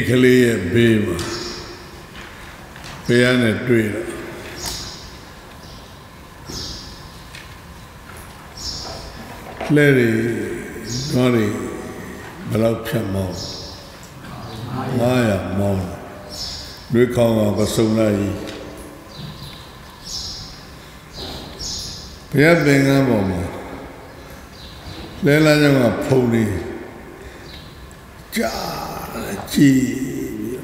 မြေကလေးရဲ့ဘေးမှာဘုရားနဲ့တွေ့တော့လဲရီတော့ရီဘယ်လောက်ဖြတ်မောင်း900မောင်းတွေခေါင်းကပစုံလိုက်ဘုရားပင်ကန်းပေါ်မှာလဲလာကြောင့်ကဖုန်နေကြာ ကြည့်ပြီး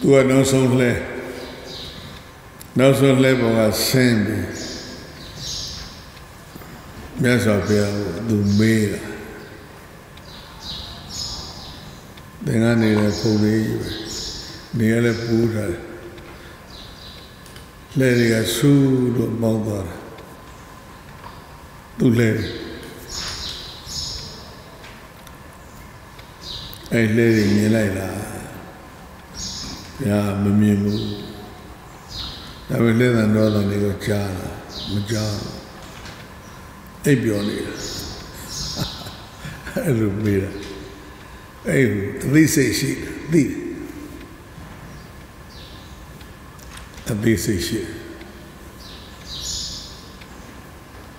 သူကနောက်ဆုံးလဲနောက်ဆုံးလဲပေါ်ကဆင်းပြီးမြတ်စွာဘုရားကိုသူမေးတာသင်္ကန်းနေလည်းဖုန်နေပဲနေရလည်းပူးထားတယ်လဲတွေကဆူးလို့ပေါင်းသွားတယ်သူလဲ အဲ့လဲတွေမြင်လိုက်လားဘုရားမမြင်ဘူးဒါပေမဲ့လက်သံတော်တော်တွေကိုကြားတာမကြားအိပ်ပြောနေတာအဲ့လိုမေးတာအဲ့သိစိတ်ရှိသိအသိစိတ်ရှိ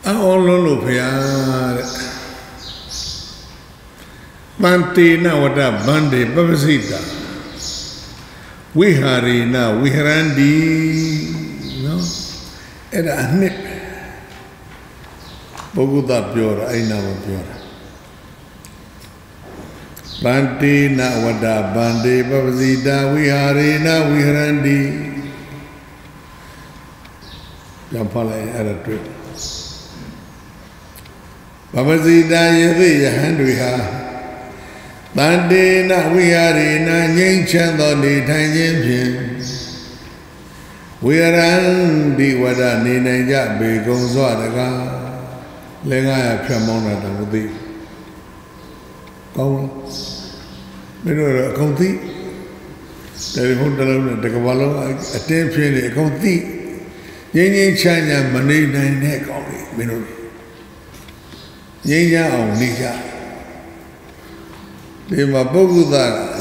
အောလုံးလို့ဖရာတဲ့ ပန္တေနဝတဗန္တေပပစိတာဝိဟာရေနဝိဟရန္ဒီနော်အဲ့ဒါအနှစ်ပုဂ္ဂုတပြောတာအဲ့နာမပြောတာဗန္တေနဝတဗန္တေပပစိတာဝိဟာရေနဝိဟရန္ဒီပြန်ဖတ်လိုက်အဲ့ဒါတွေ့ဘဝစီတာယေသိယဟန်တွေဟာ တန်တေနဝိဟာရေနငြိမ်းချမ်းသောနေထိုင်ခြင်းဖြင့်ဝေရံဒီဝဒနေနိုင်ကြပေကုံစွာတကားလည်းငါရဖြတ်မောင်းတာတော့မသိကောင်းမင်းတို့အကုန်သိတယ်လီဖုန်းတစ်လုံးနဲ့တကဘာလုံးအတင်းဖြစ်နေအကုန်သိငြိမ်းငြိမ်းချမ်းချမ်းမနေနိုင်တဲ့ကောင်းလေးမင်းတို့ငြိမ်းချမ်းအောင်နေကြ ဒီမှာပုဂ္ဂုတ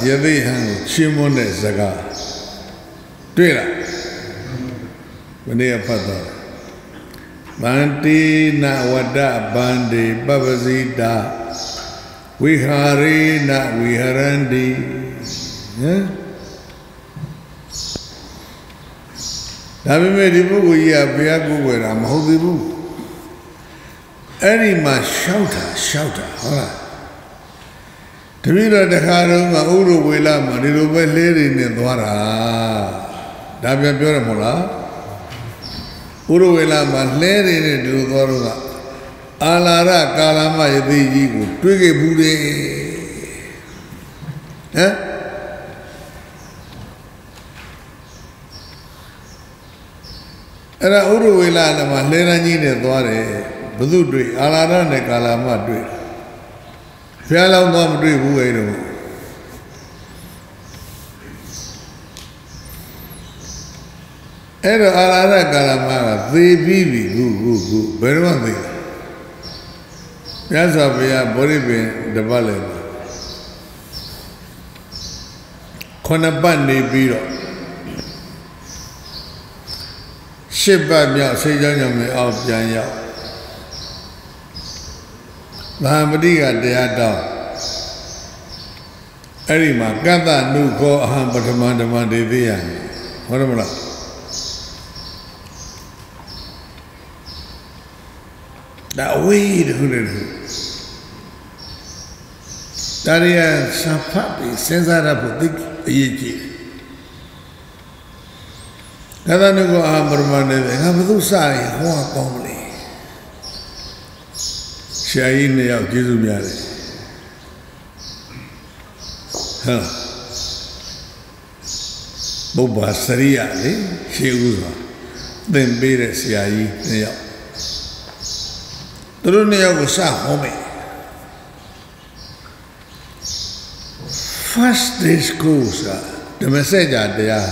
ယသိဟံကိုရှင်းမွန်းတဲ့စကားတွေ့လားမနေ့ကဖတ်တော့ဗန္တိနဝတ္တဗန္တိပပစီတာဝိဟာရေနဝိဟရန္တိဟမ်ဒါပေမဲ့ဒီပုဂ္ဂိုလ်ကြီးကဘုရားကိုယ်ွယ်တာမဟုတ်သေးဘူးအဲ့ဒီမှာရှောက်တာရှောက်တာဟုတ်လား တပည့်တော်တခါတော့ကဥရဝေလမှာဒီလိုပဲလေးတွေနဲ့သွားတာဒါပြပြောရမလားဥရဝေလမှာလဲတွေနဲ့ဒီလိုသွားတော့ကအာလာရကာလမယသိကြီးကိုတွေးခဲ့ဘူးတယ်ဟမ်အဲ့ဒါဥရဝေလနဲ့မှာလဲရန်ကြီးနဲ့သွားတယ်ဘု து တွေ့အာလာရနဲ့ကာလာမတွေ့ ဘုရားလောင်းသွားမတွေ့ဘူးအဲ့တော့အဲ့တော့အာလာရကာလာမကသေပြီးပြီခုခုခုဘယ်တော့မှသေမြတ်စွာဘုရားဗောဓိပင်တပတ်လည်းခုနှစ်ပတ်နေပြီးတော့ရှစ်ပတ်မြောက်ဆေးကြောင်းကြောင့်လည်းအောက်ပြန်ရောက် မဟာပတိကတရားတောင်းအဲ့ဒီမှာကတ္တနုခောအဟံပထမဓမ္မဒေသိယဟုတ်တယ်မလားဒါဝေးတခုလေတခုဒါရီယာစဖတ်ပြီးစဉ်းစားရဖို့သိအရေးကြီးတယ်ကတ္တနုခောအဟံပထမဒေသိငါဘုသူစရင်ဟောကောင်းမလဲ ဆရာကြီးနှစ်ယောက်ကျေးဇူးများတယ်ဟာဘုရားစရိယလေရှေးဥစွာသင်ပေးတဲ့ဆရာကြီးနှစ်ယောက်သူတို့နှစ်ယောက်ကိုစဟောမယ် first discourse ကဓမ္မစကြာတရား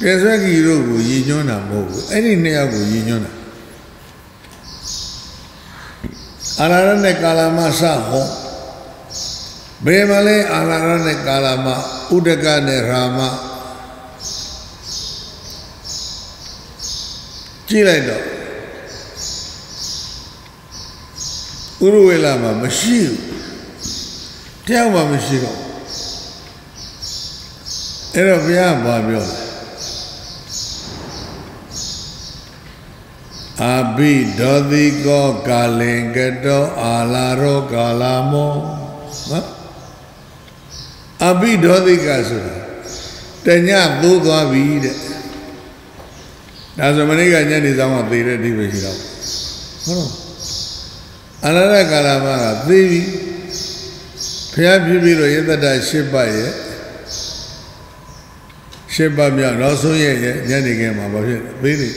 ပြည့်စွဲကြီးတို့ကိုရည်ညွှန်းတာမဟုတ်ဘူးအဲ့ဒီနှစ်ယောက်ကိုရည်ညွှန်းတာ အာလာရနဲ့ကာလမစဟောဘယ်မှာလဲအာလာရနဲ့ကာလမဥဒကနဲ့ရာမကြည့်လိုက်တော့ဥရဝေလာမှာမရှိဘူးတယောက်မှမရှိတော့အဲ့တော့ဘုရားဘာပြောလဲ အာဘိဒောတိကောကာလင်ကတောအာလာရောကာလာမောနော်အာဘိဒောတိကဆိုတာတညသိုးသွားပြီတဲ့ဒါဆိုမနေ့ကညနေဆောင်ကသေတဲ့ဒီပဲရှိတော့ဟုတ်တော့အနာရကာလမကသေပြီဖျားပြပြီးတော့ယသတ္တ၈ပတ်ရဲ့၈ပတ်မြောက်နောက်ဆုံးရဲ့ညနေခင်းမှာဘာဖြစ်လဲသေတယ်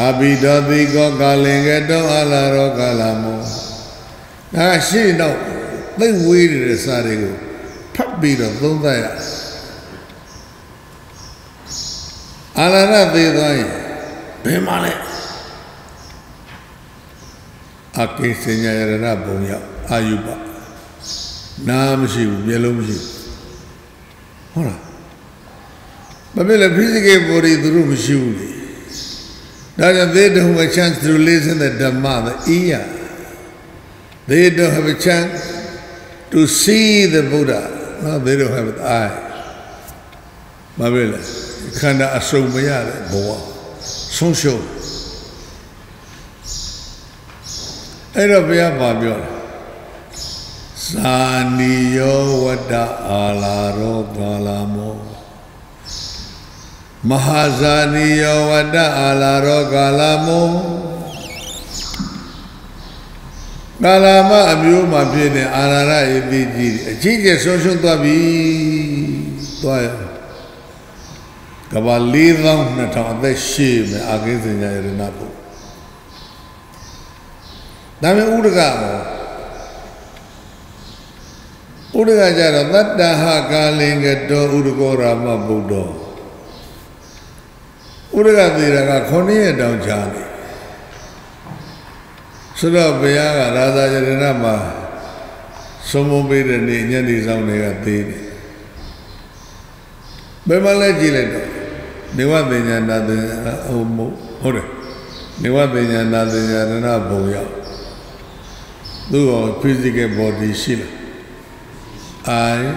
အဘိဒောတိကောကာလင်ကတောအလာရောကာလမောဒါရှင်းတော့သိဝေးနေတဲ့စာတွေကိုဖတ်ပြီးတော့သုံးသပ်ရအာလာရသေးသွားရင်ဘယ်မှာလဲအကိစဉ္ညာရဏဘုံရောက်အာယုပနာမရှိဘူးမျက်လုံးမရှိဘူးဟုတ်လားဘာဖြစ်လဲ physical body သူတို့မရှိဘူးလေ ဒါကြောင့် they don't have a chance to listen the dhamma the ear they don't have a chance to see the buddha no they don't have the eye ဘာဖြစ်လဲခန္ဓာအစုံမရတဲ့ဘဝဆုံးရှုံးအဲ့တော့ဘုရားပါပြောတယ်သာနိယောဝတ္တအာလာရောကာလမော မဟာဇာနိယောဝတ္တအာလာရောကာလမောကာလမအမျိုးမှာဖြစ်တဲ့အာရရဧပိကြီးအကြီးကျယ်ဆုံးရှုံးသွားပြီသွားရကဘာ4200အသက်ရှိမယ်အာကိစဉ္ညာယရဏဘုဒါပေမဲ့ဥဒကမောဥဒကကြတော့တတ္တဟကာလင်္ကတောဥဒကောရာမဗုဒ္ဓော ဥဒကသေရက9ရက်တောင်ကြာနေဆိုတော့ဘုရားကရာဇာယရဏမှာသုံးမပေးတဲ့နေ့ညနေဆောင်တွေကသေးတယ်ဘယ်မှာလဲကြည့်လိုက်တော့နေဝပညာနာသင်ဟိုမို့ဟုတ်တယ်နေဝပညာနာသင်ရဏဘုံရောက်သူ့ရော physical body ရှိလား eye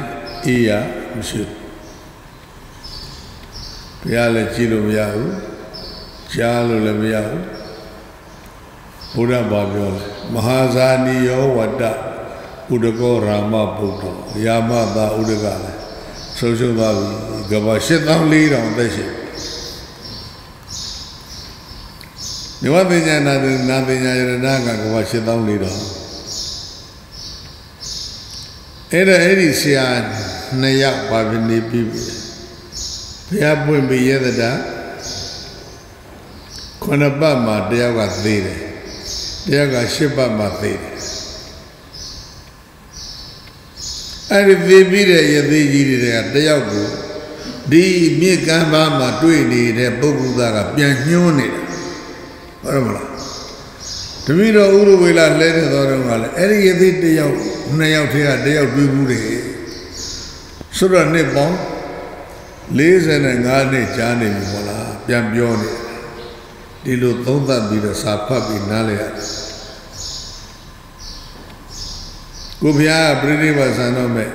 ear မရှိဘူး ဘုရားလည်းကြည့်လို့မရဘူးကြားလို့လည်းမရဘူးဘုရားဘာပြောလဲမဟာဇာနိယောဝတ္တဥဒကောရာမဗုဒ္ဓရာမသာဥဒကလည်းဆုံးရှုံးသွားပြီကဘာ8400အသက်ရှိဒီဝပညာနာနာပညာယရဏကကဘာ8400အဲ့ဒါအဲ့ဒီဆရာနှစ်ယောက်ပါပြနေပြီ ဘုရားပွင့်ပြီးရသတာခုနှစ်ပတ်မှာတယောက်ကသေးတယ်တယောက်ကရှစ်ပတ်မှာသေးတယ်အဲ့ဒီသေးပြီးတဲ့ရသေးကြီးတွေကတယောက်ကိုဒီမြစ်ကမ်းပါမှာတွေ့နေတဲ့ပုဂ္ဂိုလ်သားကပြန်ညှိုးနေတာဟုတ်မလားတပည့်တော်ဥရဝေလာလဲတဲ့တော်တော်ကလည်းအဲ့ဒီရသေးတယောက်နှစ်ယောက်ထဲကတယောက်တွေ့ဘူးတယ်ဆိုတော့နှစ်ပေါင်း 45နှစ်ကြာနေပြီမို့လားပြန်ပြောနေဒီလိုသုံးသပ်ပြီးတော့စာဖတ်ပြီးနားလဲရတယ်ကိုဘုရားပြိဋိဘဆန်တော့မဲ့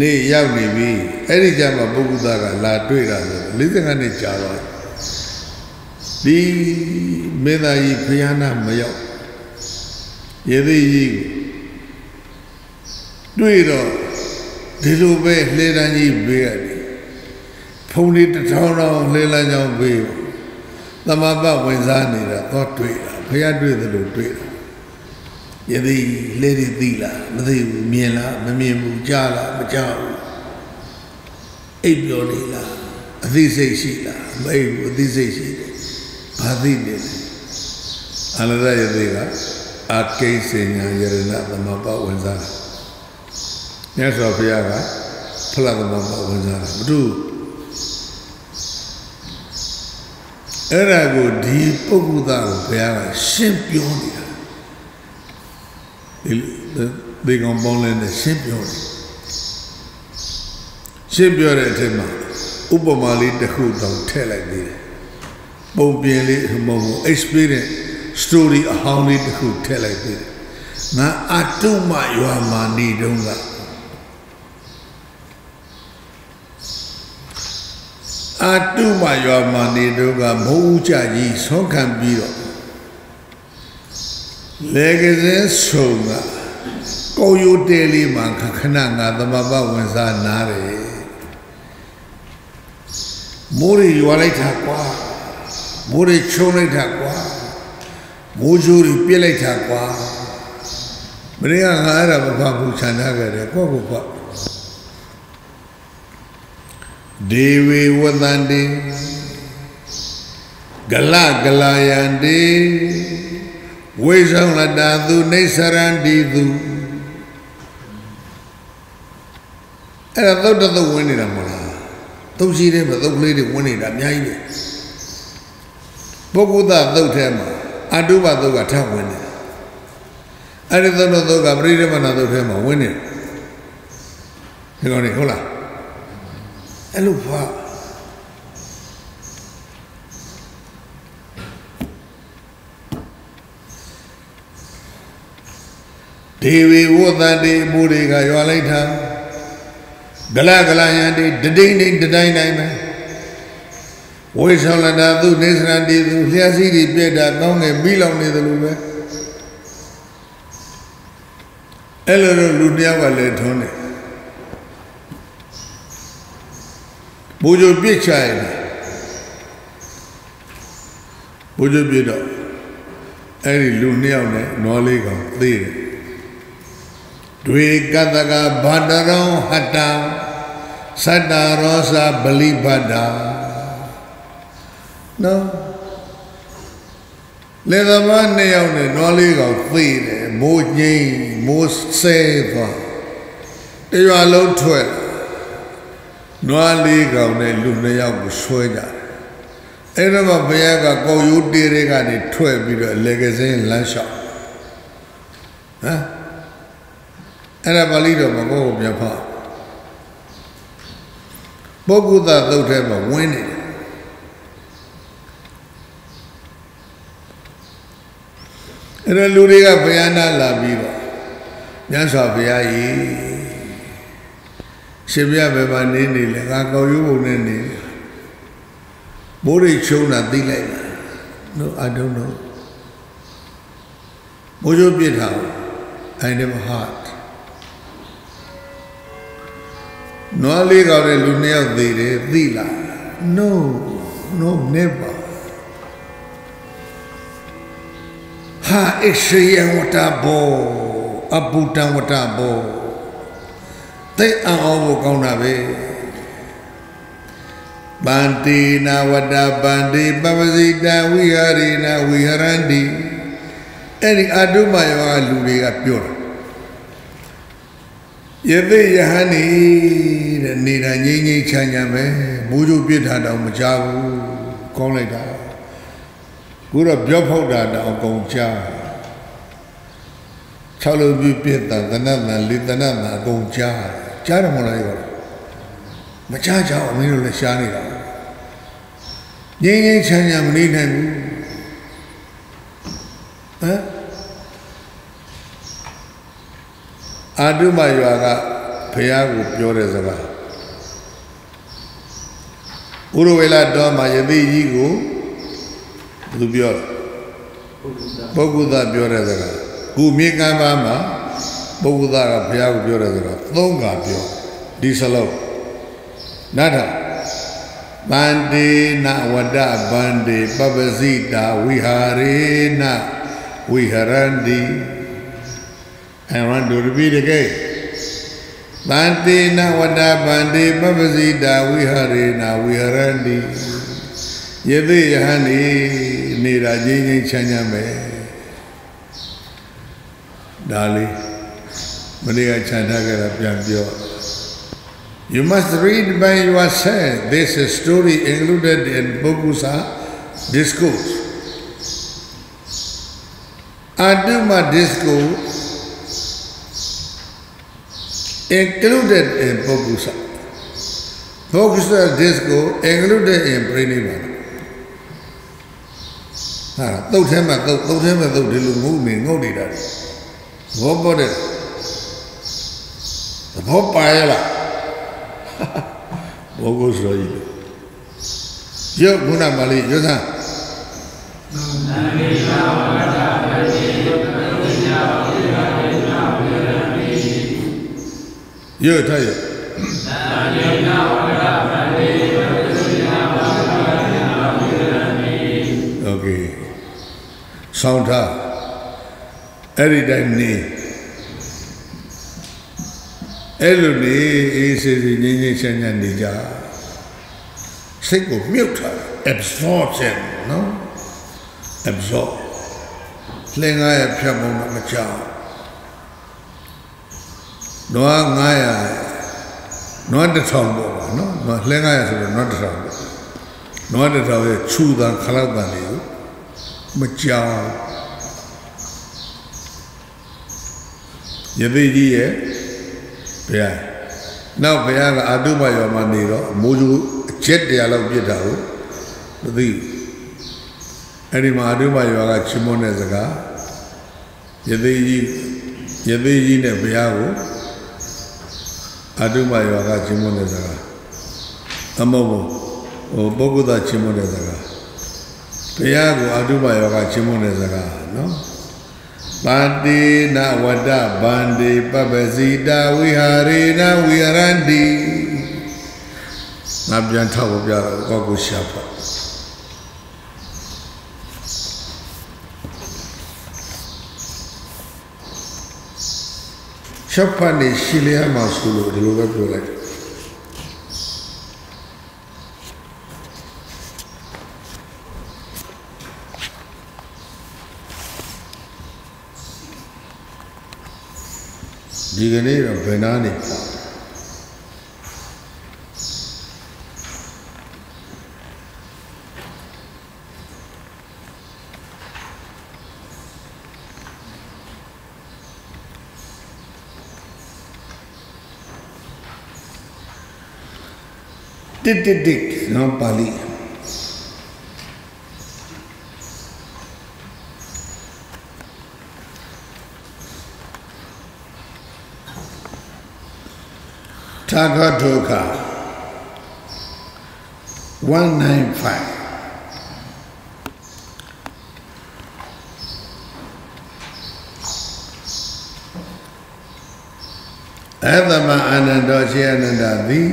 နေ့ရောက်နေပြီအဲ့ဒီကြမှာပုဂ္ဂုသားကလာတွေ့တာဆို45နှစ်ကြာတော့ဒီမင်းသားကြီးဘုရားနာမရောက်ရေသေးကြီးတွေ့တော့ ဒီလိုပဲလှေတန်းကြီးပေးရတယ်ဖုန်လေးတစ်ထောင်တော့လှေလန်းကြောင်းပေးသမဘဝင်စားနေတာတော့တွေ့တာဘုရားတွေ့တယ်လို့တွေ့တာယသိလှေတွေသိလားမသိဘူးမြင်လားမမြင်ဘူးကြားလားမကြားဘူးအိပ်ပျော်နေလားအသိစိတ်ရှိလားမအိပ်ဘူးအသိစိတ်ရှိတယ်ဘာသိနေလဲအနန္တယသိကအကိစ္စညာယရဏသမဘဝင်စား မြတ်စွာဘုရားကဖလားသမဘဝင်စားတာမတူအဲ့ဒါကိုဒီပုဂ္ဂုသကိုဘုရားကရှင်းပြောနေတာဒီဒီကောင်ပေါင်းလဲနဲ့ရှင်းပြောတယ်ရှင်းပြောတဲ့အထက်မှာဥပမာလေးတစ်ခုတောင်ထည့်လိုက်သေးတယ်ပုံပြင်လေးမဟုတ်ဘူး experience story အဟောင်းလေးတစ်ခုထည့်လိုက်သေးတယ်ငါအတုမရွာမှာနေတုန်းက အာတုမရွာမှာနေတော့ကမိုးဦးကြကြီးဆောခံပြီးတော့လေကစင်းဆုံကကိုယိုတဲလေးမှာခခဏငါသမဘဝင်စားနားတယ်မိုးရီရွာလိုက်တာကွာမိုးရီချုံလိုက်တာကွာမိုးချိုးရီပြစ်လိုက်တာကွာမင်းကငါအဲ့ဒါမဖတ်ဘူးခြံထားခဲ့တယ်ကိုယ့်ကိုယ်က ဒေဝေဝတန္တိဂလဂလာယန္တိဝိဆောင်လတာသူနေဆရန္တိသူအဲ့ဒါသုတ်တုတ်ဝင်နေတာမလားသုတ်ရှိတဲ့မသုတ်ကလေးတွေဝင်နေတာအများကြီးပဲပုဂ္ဂုသသုတ်ထဲမှာအတုပသုတ်ကထပ်ဝင်နေအဲ့ဒီသုတ်သုတ်ကပရိဒမနာသုတ်ထဲမှာဝင်နေဒီကောင်နေဟုတ်လား အဲ့လိုဖာဒေဝီဝတ္တတိအမှုတွေကရွာလိုက်တာဂလဂလယန္တိတဒိမ့်ဒိမ့်တတိုင်းတိုင်းပဲဝိသောလတာသူနေသရတိသူလျှက်စီးတွေပြည့်တာကောင်းငယ်ပြီးလောင်နေတယ်လို့ပဲအဲ့လိုလိုလူတယောက်ကလည်းထုံးတယ် ဘိုးကျိုပြစ်ချရင်ဘိုးကျိုပြစ်တော့အဲ့ဒီလူနှစ်ယောက်နဲ့နွားလေးကောင်သိတယ်တွေကတကဗန္တရောဟတ္တသတ္တရောစာဗလိဗတ္တာနော်လေသမားနှစ်ယောက်နဲ့နွားလေးကောင်သိတယ်မိုးငိမ့်မိုးဆဲသွားတရွာလုံးထွက် နွားလေးကောင်နဲ့လူနှစ်ယောက်ကိုဆွဲကြတယ်အဲ့တော့မှဘုရားကကောက်ရိုးတေးတွေကနေထွက်ပြီးတော့လေကစင်းလမ်းလျှောက်ဟမ်အဲ့ဒါပါဠိတော်မကောမြတ်ဖပုဂ္ဂုတသုတ်ထဲမှာဝင်နေတယ်အဲ့တော့လူတွေကဘုရားနာလာပြီးတော့မြတ်စွာဘုရားကြီး ရှင်ပြဘယ်မှာနေနေလဲငါကောက်ရိုးပုံနဲ့နေဘိုးရိချုံတာသိလိုက်လား no i don't know ဘိုးကျိုးပြစ်ထား i never heard နွားလေးကောက်တဲ့လူနှစ်ယောက်သေးတယ်သိလား no no never ဟာအရှိယဝတဘောအပုတံဝတဘော သိအောင်ဖို့ကောင်းတာပဲဗန္တိနာဝတဗန္တိပပစိတဝိဟာရိနာဝိဟရန္တိအဲ့ဒီအတုမယောကလူတွေကပြောတာယသိယဟန်နီတဲ့နေတာငိမ့်ငိမ့်ချမ်းချမ်းပဲမိုးကြိုးပြစ်တာတော့မကြဘူးကောင်းလိုက်တာကိုတော့ပြောဖောက်တာတော့အကုန်ကြား၆လုံးပြပြစ်တာသနတ်တန်လေးသနတ်တန်အကုန်ကြား ကြားတယ်မလားရောမကြားကြအောင်မင်းတို့လည်းရှားနေတာငိမ့်ငိမ့်ချမ်းချမ်းမနေနိုင်ဘူးဟမ်အာတုမရွာကဘုရားကိုပြောတဲ့စကားဥရဝေလတော်မှာယသိကြီးကိုဘယ်သူပြောလဲပုဂ္ဂုသပြောတဲ့စကားခုမြေကမ်းပါမှာ ပုဂ္ဂုသကဘုရားကိုပြောတဲ့စကားသုံးခါပြောဒီစလုံးနားထောင်ဗန္တေနဝဒဗန္တေပပစိတာဝိဟာရေနဝိဟရန္တိ I want to repeat again ဗန္တေနဝဒဗန္တေပပစိတာဝိဟာရေနဝိဟရန္တိယသိယဟန်ဤနေတာချင်းချင်းချမ်းချမ်းပဲဒါလေး မနေ့ကခြံထားကြတာပြန်ပြော You must read by yourself this story included in Bogusa discourse အတုမ discourse included in Bogusa Bogusa discourse included in Pranivana ဟာတုတ်ထဲမှာတုတ်တုတ်ထဲမှာတုတ်ဒီလိုငုတ်နေငုတ်နေတာဘောပေါ်တဲ့ ဘောပါရလားဘောကိုဆိုရည်ရုပ်ခုနမလေးရုပ်သားရုပ်ထားရုပ်โอเคဆောင်းထားအဲ့ဒီတိုင်းနေ အဲ့လိုနေအေးစေစီငြိမ်းငြိမ်းချမ်းချမ်းနေကြစိတ်ကိုမြုပ်ထား absorption နော် absorb လင်္ကားရဖြတ်ပုံတော့မချအောင်တော့900နွားတစ်ထောင်ပေါ့ပါနော်နွားလင်္ကားရဆိုတော့နွားတစ်ထောင်ပေါ့နွားတစ်ထောင်ရဲ့ခြူတန်ခလောက်တန်လေးကိုမကြောက်ယသိကြီးရဲ့ ဘုရားနောက်ဘုရားကအာတုမယောမှာနေတော့မိုးကျူအချက်တရာလောက်ပြစ်တာကိုမသိအဲ့ဒီမှာအာတုမယောကချီးမွမ်းတဲ့စကားယသိကြီးယသိကြီးနဲ့ဘုရားကိုအာတုမယောကချီးမွမ်းတဲ့စကားအမောဟိုပုဂ္ဂိုလ်သားချီးမွမ်းတဲ့စကားဘုရားကိုအာတုမယောကချီးမွမ်းတဲ့စကားနော် ပန္တိနဝတ္တဗန္တိပပ္ပစီတာဝိဟာရေနဝိဟရန္တိငါပြန်ထောက်ပြတော့ကောကိုရှာဖတ်ရှောက်ဖတ်နေရှိလျာမှာဆိုလို့ဒီလိုပဲပြောလိုက် ဒီကနေ့တော့ဘယ်နာနေတစ်တစ်တစ်နော်ပါဠိ ထာဂဒုက္ခ195အသမအာနန္ဒောရှိအနန္ဒသည်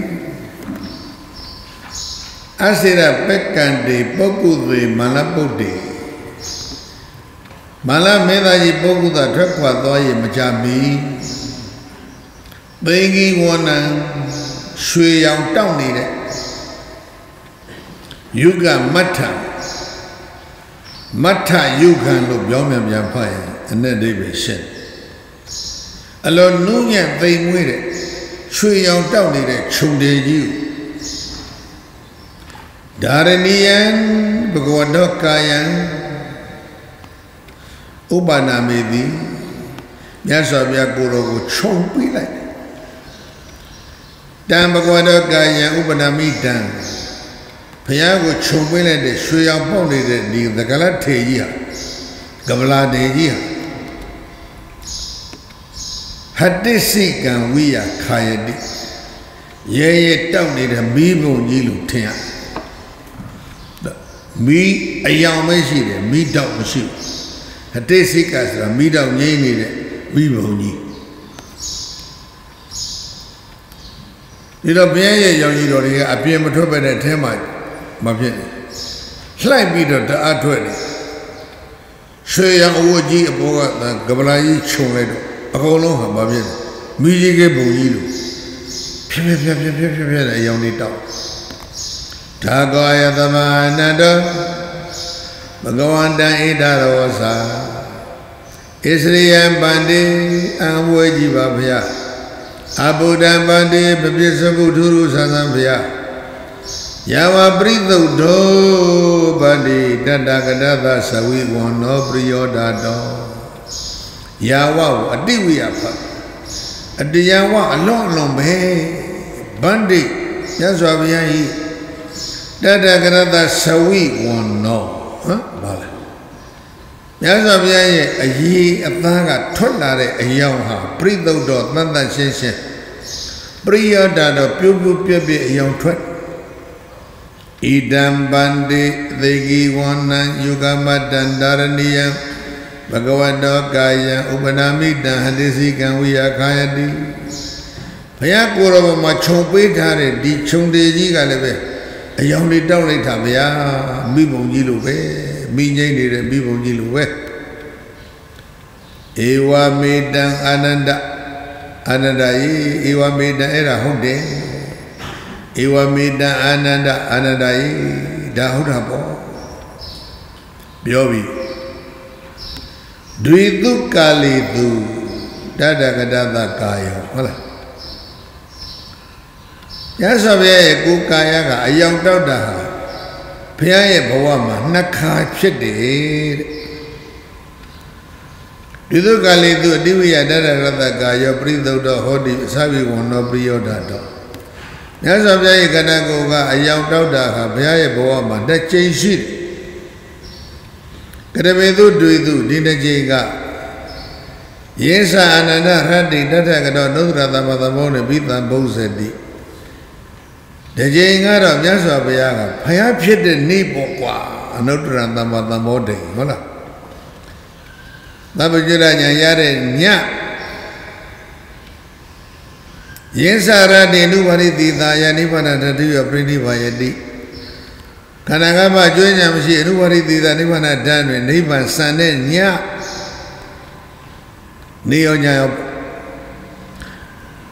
အစေရပက်ကံတေပုဂ္ဂုသေမလပုတ္တေမလမေသာကြီးပုဂ္ဂုသထွက်ခွာသွားရင်မကြမီ သိင်္ဂီဝနံရွှေရောင်တောက်နေတဲ့ယုဂမထမထယုဂံလို့ပြောင်းပြန်ပြန်ဖတ်ရင်အ내အိဗယ်ရှင်းအလိုနုညံ့သိမ်မွေးတဲ့ရွှေရောင်တောက်နေတဲ့ခြုံတယ်ကြီးဒါရဏီယံဘဂဝတောကာယံဥပနာမေတိမြတ်စွာဘုရားကိုယ်တော်ကိုခြုံပြီးလိုက် တံဘဂဝတောကာယံဥပနာမိတံဘုရားကိုခြုံပေးလိုက်တဲ့ရွှေရောင်ပေါက်နေတဲ့ဒီသကလထေကြီးဟာကမလာတေကြီးဟာဟတ္တိစိကံဝိယခာယတိရဲရဲတောက်နေတဲ့မီးပုံကြီးလို့ထင်ရမီးအယောင်ပဲရှိတယ်မီးတောက်မရှိဘူးဟတ္တိစိကဆိုတာမီးတောက်ငိမ့်နေတဲ့မီးပုံကြီး ဒီတော့ဘုရားရဲ့ရောင်ကြီးတော်တွေကအပြင်မထွက်ပဲနဲ့အဲမှာမဖြစ်နေလှိုက်ပြီးတော့တအားထွက်နေရွှေရံအဝတ်ကြီးအပေါ်ကကပလာကြီးခြုံလိုက်တော့အကုန်လုံးဟာမဖြစ်နေမိကြီးကပုံကြီးလို့ဖြည်းဖြည်းဖြည်းဖြည်းဖြည်းဖြည်းနဲ့အယောင်လေးတောက်ဒါကောယသမအနန္တဘဂဝန္တံဣဒရောသာဣစရိယံပန္တိအံဝေကြီးပါဗျာ အဘုဒ္ဓံပန္တိပပစ္စဗုဒ္ဓရုသံသံဗျာယာဝပရိသုတ်တောဗန္တိတတကတသသဝိဝန္နောပရိယောဒတောယာဝကိုအတိဝိယဖတ်အတယဝအလွန်အလွန်ပဲဗန္တိမြတ်စွာဘုရားဤတတကရတသဝိဝန္နောဟမ်ဘာလဲ မြတ်စွာဘုရားရဲ့အရေးအသားကထွက်လာတဲ့အယောင်ဟာပရိသုတ်တော်တန်တန်ရှင်းရှင်းပရိယောဒတော်ပြုတ်ပြုတ်ပြက်ပြက်အယောင်ထွက်ဣဒံပန္တိသေဂီဝန္နံယုဂမတံဒါရဏိယံဘဂဝတောကာယံဥပနာမိတံဟတိစီကံဝိယခာယတိဘုရားကိုယ်တော်မှာခြုံပေးထားတဲ့ဒီခြုံတေကြီးကလည်းပဲအယောင်လေးတောက်လိုက်တာဗျာမိဘုံကြီးလိုပဲ မိငိမ့်နေတဲ့မိဘုံကြီးလိုပဲဧဝမေတံအာနန္ဒအာနန္ဒယေဧဝမေတံအဲ့ဒါဟုတ်တယ်ဧဝမေတံအာနန္ဒအာနန္ဒယေဒါဟုတ်တာပေါ့ပြောပြီဒွေတုကာလီတုတတကတသကာယောဟုတ်လားရသော်ဘုရားရဲ့ကိုယ်ကာယကအယောင်တောက်တာဟာ ဘုရားရဲ့ဘဝမှာနှစ်ခါဖြစ်တယ်တဲ့ဒီသုကာလီတုအတိဝိယတတကတသကာယောပရိသုဒ္ဓဟောတိအသဗ္ဗေဝန္နောပရိယောဒတောမြတ်စွာဘုရားရဲ့ခန္ဓာကိုယ်ကအယောင်တောက်တာဟာဘုရားရဲ့ဘဝမှာတစ်ကြိမ်ရှိတယ်ကရမေသူတွေ့သူဒီတစ်ကြိမ်ကယေသအာနန္ဒရတ္တိတထကတောနုဒ္ဒရသမသမောနဲ့ပိသံဘုဇတိ ဒီကြိမ်ကတော့မြတ်စွာဘုရားကဖယားဖြစ်တဲ့နေ့ပေါ့ကွာအနုတ္တရသမသမောတေဟုတ်လားသဗ္ဗညုရညာရတဲ့ညယေသရတ္တိနုဝရိတိသာယနိဗ္ဗာန်တတိယပြိဋိဘာယတိခန္ဓာကမှကျွေးညာမရှိအနုဝရိတိသာနိဗ္ဗာန်ဓာတ်တွင်နိဗ္ဗာန်စံတဲ့ညနေရောညရော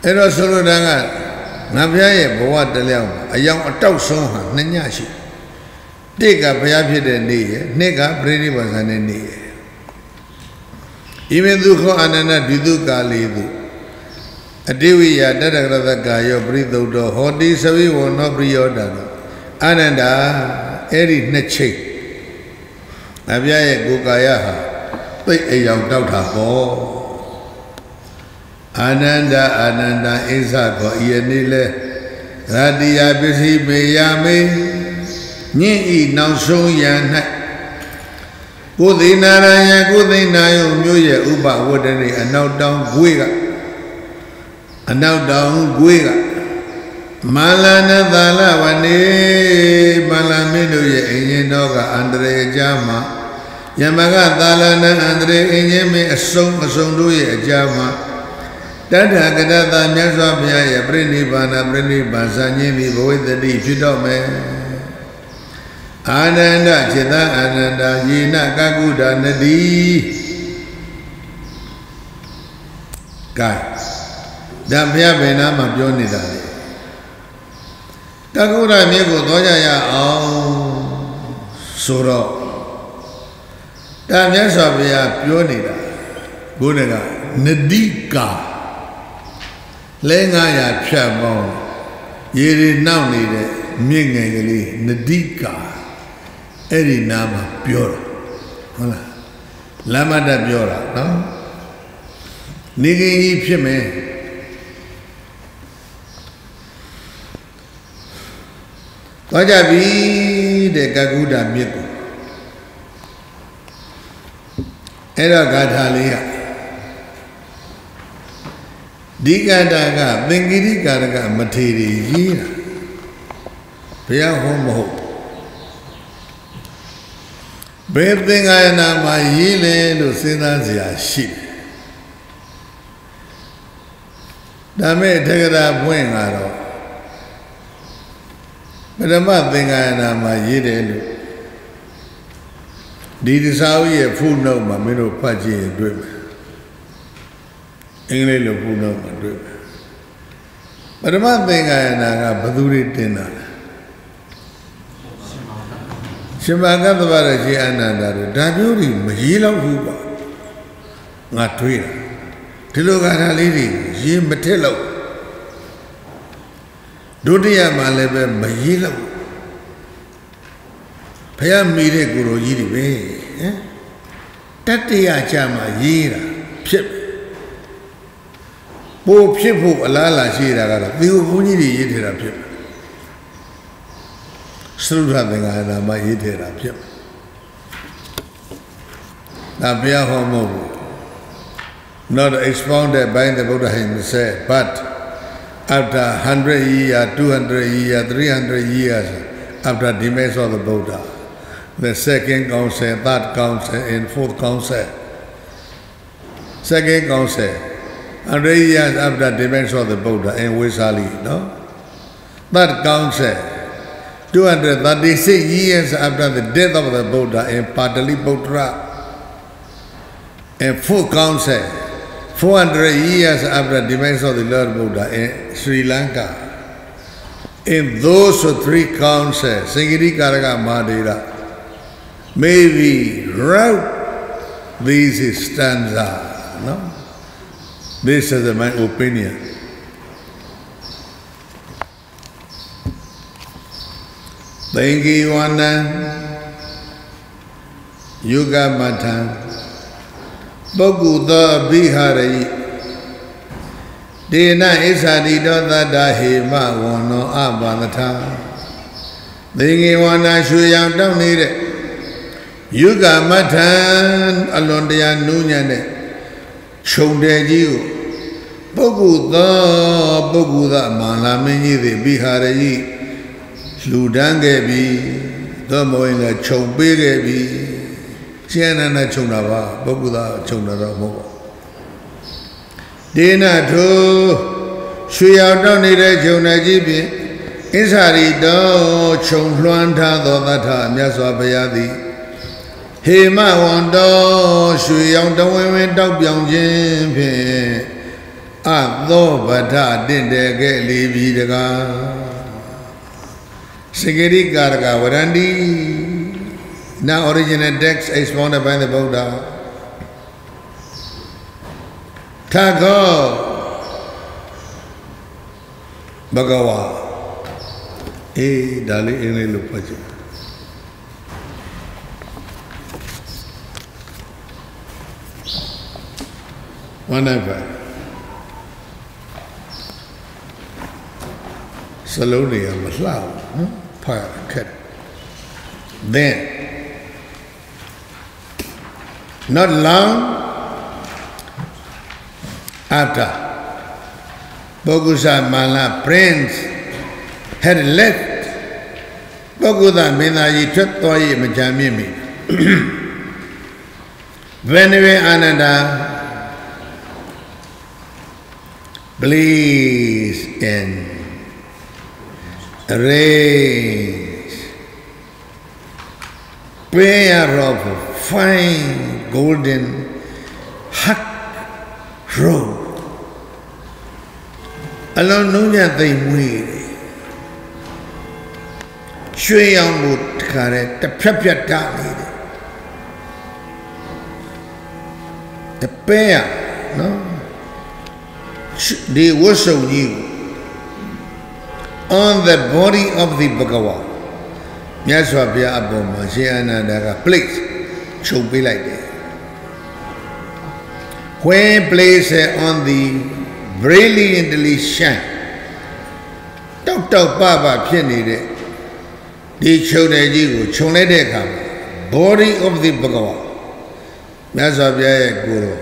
အဲ့တော့ဆိုလိုတာက ငါဘုရားရဲ့ဘဝတလျောက်အယောင်အတောက်ဆုံးဟာနှစ်ညရှိတိတ်ကဘုရားဖြစ်တဲ့နေ့ရယ်နှစ်ကပြိဋိဘာစံတဲ့နေ့ရယ်ဣမေဒုခောအာနန္ဒဒုတုကာလီတုအတိဝိယတတကရတကာယောပရိသုတ်တော်ဟောတိသဝိဝနောပရိယောတာတော်အာနန္ဒာအဲ့ဒီနှစ်ချိန်အပြရဲ့ကိုယ်ကာယဟာသိအယောင်တောက်တာပေါ့ အာနန္ဒအာနန္ဒအိသကောဤနေ့လဲရတိယပစ္စည်းပေယမေညင့်ဤနောက်ဆုံးရန်၌ကိုသိနာရယကိုသိနာယုမြို့ရဲ့ဥပဝတ္တနေအနောက်တောင်ဂွေကအနောက်တောင်ဂွေကမာလနသာလဝနေမာလမင်းတို့ရဲ့အင်ရှင်တော်ကအန္တရာယ်ကြားမှာယမကသာလနအန္တရာယ်အင်ရှင်မင်းအစုံအစုံတို့ရဲ့အကြားမှာ တတ္ထကတသမြတ်စွာဘုရားရဲ့ပြိဋိဘာနာပြိဋိဘာဇာညင်းပြီးဘဝိတ္တိဖြစ်တော့မယ်အာနန္ဒจิตအာနန္ဒယေနကကုဒနတိကဲဒါဘုရားဘယ်နာမှာပြောနေတာလဲကကုရမြေကိုသွားကြရအောင်ဆိုတော့ဒါမြတ်စွာဘုရားပြောနေတာဘုရားကနတိကာ လဲ900ဖြတ်ပေါင်းရေတွေနောက်နေတဲ့မြင့်ငယ်ကလေးနတိကာအဲ့ဒီနာမှာပြောတာဟုတ်လားလမ်းမတ်ပြောတာနော်နေကင်းကြီးဖြစ်မယ်သွားကြပြီတဲ့ကကုဒ္ဒမြစ်ကိုအဲ့တော့ဂါထာလေးက ဒီကတာကသင်္ကိရိကာရကမထေရီရေးတာဘုရားဟောမဟုတ်ဘယ်သင်္ကာယနာမှာရေးလဲလို့စဉ်းစားစရာရှိတယ်ဒါမဲ့တက္ကရာပွင့်လာတော့ပရမသင်္ကာယနာမှာရေးတယ်လို့ဒီတစားဦးရဲ့ဖုနှုတ်မှာမင်းတို့ဖတ်ကြည့်ရင်တွေ့မယ် အင်္ဂလိပ်လိုဖုနှုတ်မှာတွေ့မယ်ပရမသင်္ကာယနာကဘသူတွေတင်တာလဲရှင်မကသဗ္ဗရရှိအနန္တတို့ဒါမျိုးတွေမရေးတော့ဘူးပါငါတွေးတာဒီလိုကထာလေးတွေရေးမထက်လို့ဒုတိယမှာလည်းပဲမရေးလို့ះမိတဲ့ကိုလိုကြီးတွေပဲဟမ်တတ္တရကြမှာရေးတာဖြစ် ပို့ဖြစ်ဖို့အလားလာရှိတာကတော့ဒီဘုန်းကြီးတွေရေးထည့်တာဖြစ်စရုဒ္ဓသင်္ဃာနာမှာရေးထည့်တာဖြစ်ဒါဘုရားဟောမဟုတ်ဘူး not expounded by the Buddha himself but after 100 years 200 years 300 years after demise of the Buddha the second council, third council, and fourth council. Second council, 100 years after the demise of the Buddha in Vesali, no? Third council, 236 years after the death of the Buddha in Pataliputra. And fourth council, 400 years after the demise of the Lord Buddha in Sri Lanka. In those three councils, Singiri Karaka Madhira, maybe wrote these stanza. No? This is my opinion. Thank you, Anand. Yuga Matan. ပုဂ္ဂုသောဘိဟာရိဒေနဣစ္ဆာတိတောတတ္တဟေမဝန္နောအဘာသထာသင်္ကေဝနာရွှေရောင်တောင်းနေတဲ့ယုဂမထံအလွန်တရာနူးညံ့တဲ့ခြုံတယ်ကြီးကို ပုဂ္ဂုသောပုဂ္ဂုသမာလာမင်းကြီးသည်ဘိဟာရကြီးလှူဒန်းခဲ့ပြီသို့မဟုတ်ရင်လည်းခြုံပေးခဲ့ပြီကျန်တဲ့နဲ့ခြုံတာပါပုဂ္ဂုသခြုံတာတော့မဟုတ်ပါဒေနထိုရွှေရောက်တော့နေတဲ့ခြုံတယ်ကြီးဖြင့်အစ္ဆာရီတော်ခြုံလွှမ်းထားသောသတ္ထမြတ်စွာဘုရားသည်ဟေမဝန္တောရွှေရောင်တဝင်းဝင်းတောက်ပြောင်ခြင်းဖြင့် အသောဗဒတင့်တယ်ခဲ့လေပြီတကားစဂရိကာရကဝရန္တိ now original text expounded by the Buddha Thago Bhagava အေးဒါလေးအင်္ဂလိပ်လိုဖတ်ကြည့် whenever စလုံးတွေကမလှဘူးနော်ဖတ်ခက် then not long after Bogusa Mala prince had left ပုဂ္ဂုဒမင်းသားကြီး ထွက်သွားရမကြမ်းမြင့်မိဘယ်နှဝေအာနန္ဒာ blaze and raise pair of fine golden hot robe အလုံးလုံးညသိမ်မွေးတယ်ရွှေရောင်ကိုတခါတည်းတစ်ဖြတ်ဖြတ်ထားနေတယ်တပဲရနော်ဒီဝတ်စုံကြီးကို on the body of the Bhagavan မြတ်စွာဘုရားအပေါ်မှာရှင်အနန္ဒာက place ချုပ်ပေးလိုက်တယ် when placed on the brilliantly shine တောက်တောက်ပပဖြစ်နေတဲ့ဒီခြုံတယ်ကြီးကိုခြုံလိုက်တဲ့အခါမှာ body of the Bhagavan မြတ်စွာဘုရားရဲ့ကိုယ်တော်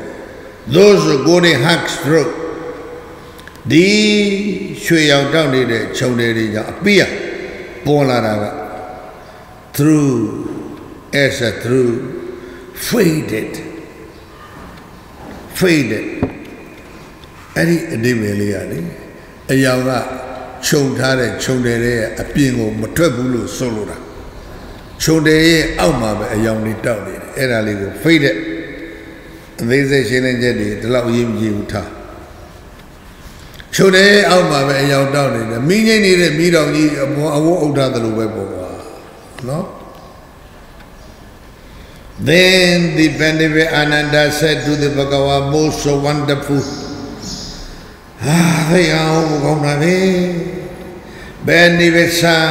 those golden heart stroke ဒီရွှေရောင်တောက်နေတဲ့ခြုံတယ်တွေကြောင့်အပိယပေါ်လာတာက through as a through faded faded အဲ့ဒီအတိမေလေးရတယ်အယောင်ကခြုံထားတဲ့ခြုံတယ်ရဲ့အပြင်ကိုမထွက်ဘူးလို့ဆိုလိုတာခြုံတယ်ရဲ့အောက်မှာပဲအယောင်လေးတောက်နေတယ်အဲ့ဒါလေးကို faded အသေးစိတ်ရှင်းလင်းချက်တွေဒီလောက်အရေးမကြီးဘူးထား ချုပ်တယ်အောက်မှာပဲအယောင်တောက်နေတယ်မိငိမ့်နေတဲ့မိတော်ကြီးအမောအဝတ်အုပ်ထားတယ်လို့ပဲပေါ့ကွာနော် Then the Pandava Ananda said to the Bhagava most so wonderful ဟာသေအောင်ကောင်းတာပဲဘယ်နိဗ္ဗာန်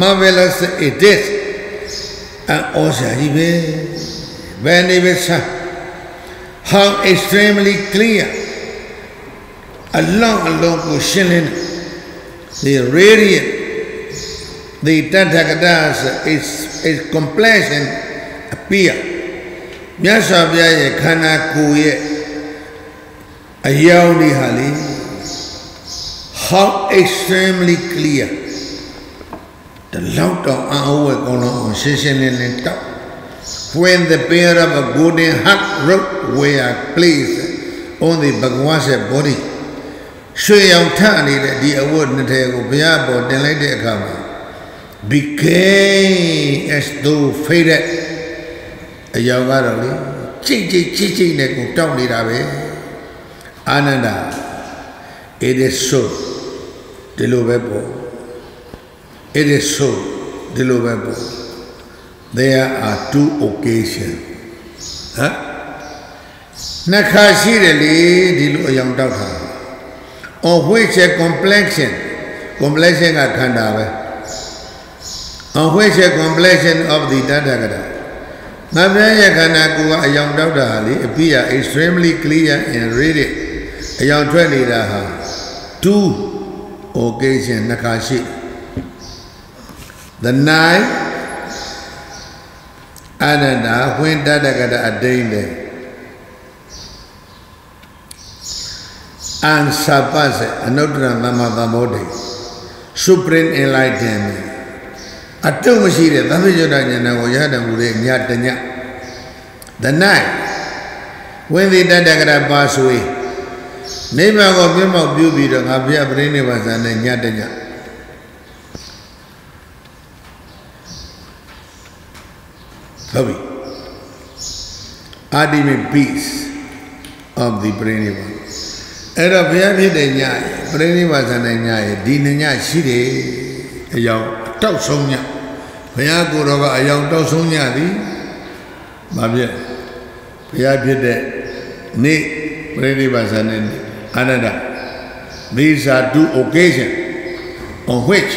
marvelous it is အောစရာကြီးပဲဘယ်နေပဲဆာ how extremely clear အလောင်းအလုံးကိုရှင်းလင်း the radiant the tathagatas is is completion appear မြတ်စွာဘုရားရဲ့ခန္ဓာကိုယ်ရဲ့အယောင်ဒီဟာလေ how extremely clear တလောက်တော့အအဝဲကောင်းတော့ရှင်းရှင်းလင်းလင်းတောက် when the pair of a golden heart rope were placed on the Bhagwan's body ရွှေရောင်ထနေတဲ့ဒီအဝတ်နှစ်ထည်ကိုဘုရားပေါ်တင်လိုက်တဲ့အခါမှာ became as though faded အယောင်ကတော့လေကြိတ်ကြိတ်ချစ်ချစ်နဲ့ကိုတောက်နေတာပဲအာနန္ဒာ it is so ဒီလိုပဲပေါ့ it is so ဒီလိုပဲပေါ့ there are two occasions ဟမ်နှစ်ခါရှိတယ်လေဒီလိုအယောင်တောက်တာ on which a complexion complexion ကခန္ဓာပဲ on which a complexion of the tathagata ငါပြန်ရဲ့ခန္ဓာကိုယ်ကအယောင်တောက်တာဟာလေအပိယ extremely clear and ready အယောင်ထွက်နေတာဟာ two occasion နှစ်ခါရှိ the night အနန္တာဝိတတကတအတိန်လေအန်စပတ်စေ အနုတ္တရသမ္မာသမ္ဗောဓိ supreme enlightenment အတုမရှိတဲ့သဗ္ဗညုတဉာဏ်ကိုရဟတမှုရဲ့ညတည the night when the တတကရ pass away နိဗ္ဗာန်ကိုပြမောက်ပြုပြီးတော့ငါဘုရားပြိဋိဘဇာနဲ့ညတညဟုတ်ပြီ ultimate peace of the ပြိဋိဘ အဲ့တော့ဘုရားဖြစ်တဲ့ညပြိဋိဘဇာနဲ့ညရဲ့ဒီညရှိတယ်အယောင်တောက်ဆုံးညဘုရားကိုယ်တော်ကအယောင်တောက်ဆုံးညသည်မပြည့်ဘုရားဖြစ်တဲ့နေ့ပြိဋိဘဇာနဲ့ Ananda. These are two occasions on which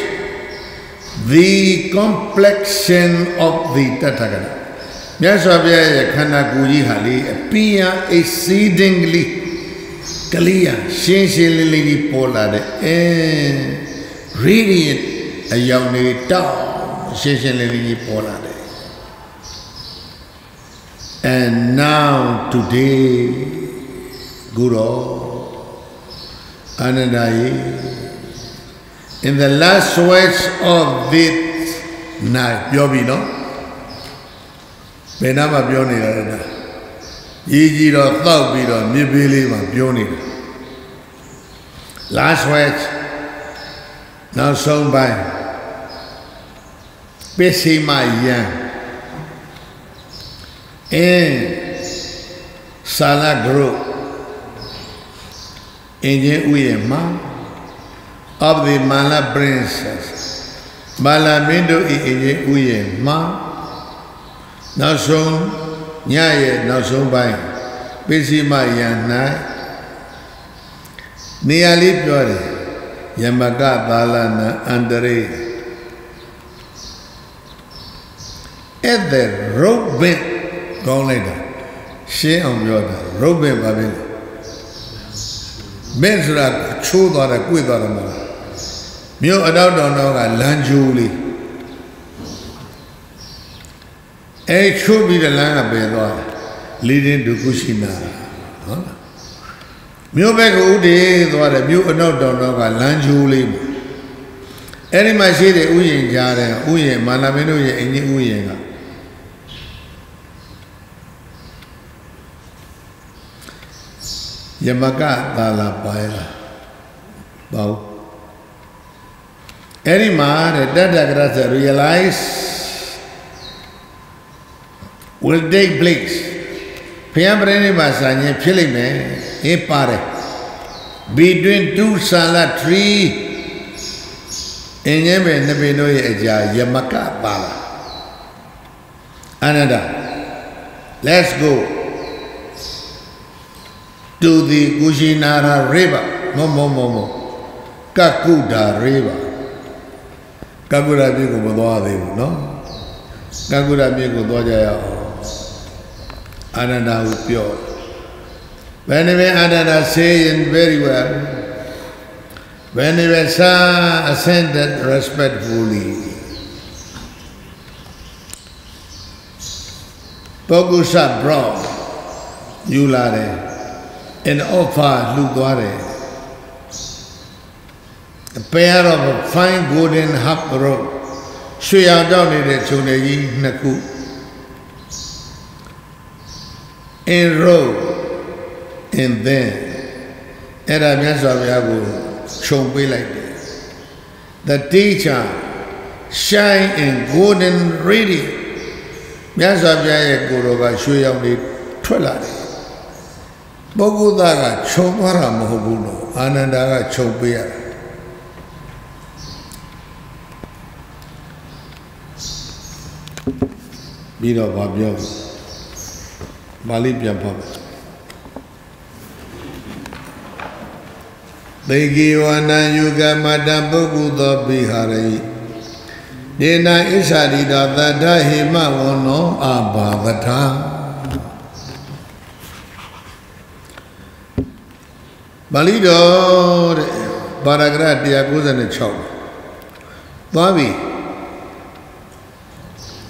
the complexion of the Tathagata မြတ်စွာဘုရားရဲ့ခန္ဓာကိုယ်ကြီးဟာလေအပြ င်း exceedingly clear ရှင်းရှင်းလင်းလင်းကြီးပေါ်လာတဲ့အဲ radiant အယောင်တွေတောက်ရှင်းရှင်းလင်းလင်းကြီးပေါ်လာတယ် and now today guru Anandayi in the last words of this night ပြောပြီနော်ဘယ်နာမှာပြောနေတာလဲ ဒါကြီးကြီးတော့တောက်ပြီးတော့မြစ်ပေးလေးမှာပြောနေတာ last words နောက်ဆုံးပိုင်းပစ္စည်းမယံအင်းဆာလာဂရုအင်ဂျင်ဥယျာဉ်မှာ of the Mala princess မာလာမင်းတို့ဤအင်ဂျင်ဥယျာဉ်မှာနောက်ဆုံး ညရဲ့နောက်ဆုံးပိုင်းပစ္စည်းမယံ၌နေရာလေးပြောတယ်ယမကသာလနာအန္တရေ at the rope bent ကောင်းလိုက်တာရှင်းအောင်ပြောတာ rope bent ပါပဲမင်းဆိုတာချိုးသွားတယ်၊꿰သွားတယ်မလားမြို့အတော့တောင်တော့ကလမ်းကျိုးလေး အဲချိုးပြီးတဲ့လမ်းကပယ်သွားတယ်လီဒင်းဒုကုရှိနာဟုတ်လားမြို့ဘက်ကဥတည်သွားတယ်မြို့အနောက်တောင်တော့ကလမ်းကျိုးလေးအဲ့ဒီမှာရှိတဲ့ဥယျာဉ်ကြားတဲ့ဥယျာဉ်မာနမင်းတို့ရဲ့အင်းကြီးဥယျာဉ်ကယမကသာလာပါလားပေါ့အဲ့ဒီမှာတဲ့တတ္တကရသ realize will take place ဘုရားပြိဋိဘာစာညင်ဖြစ်လိမ့်မယ်အေးပါတယ် between two sala tree အင်းရဲ့ပဲနှစ်ပင်တို့ရဲ့အကြာယမကပါလာအနန္ဒ let's go to the Kushinara river မမမမကကုဒါ river ကကုရာပြည်ကိုမသွားသေးဘူးเนาะ ကကုရမြစ်ကိုသွားကြရအောင် အာနန္ဒာကိုပြောတယ် Whenever Ananda saying very well, whenever Sa ascended respectfully, Bogusa brought ယူလာတယ် an offer လှူသွားတယ် a pair of fine golden harp rope ရွှေရောင်တောက်နေတဲ့ခြုံတွေကြီးနှစ်ခု in row and then အဲ့ဒါမြတ်စွာဘုရားကိုခြုံပေးလိုက်တယ် the teacher shine in golden radiance မြတ်စွာဘုရားရဲ့ကိုယ်တော်ကရွှေရောင်တွေထွက်လာတယ်ပုဂ္ဂိုလ်သားကခြုံသွားတာမဟုတ်ဘူးလို့အာနန္ဒာကခြုံပေးရတယ်ပြီးတော့ဗာပြော ပါဠိပြန်ဖတ်မယ်သေကေဝနံယုဂမတံပုဂ္ဂုသောပိဟာရိဒေနဣစ္ဆာရိတောသတ္ထဟိမဝနောအဘာဝထာပါဠိတော်တဲ့ပါရဂရ196သွားပြီ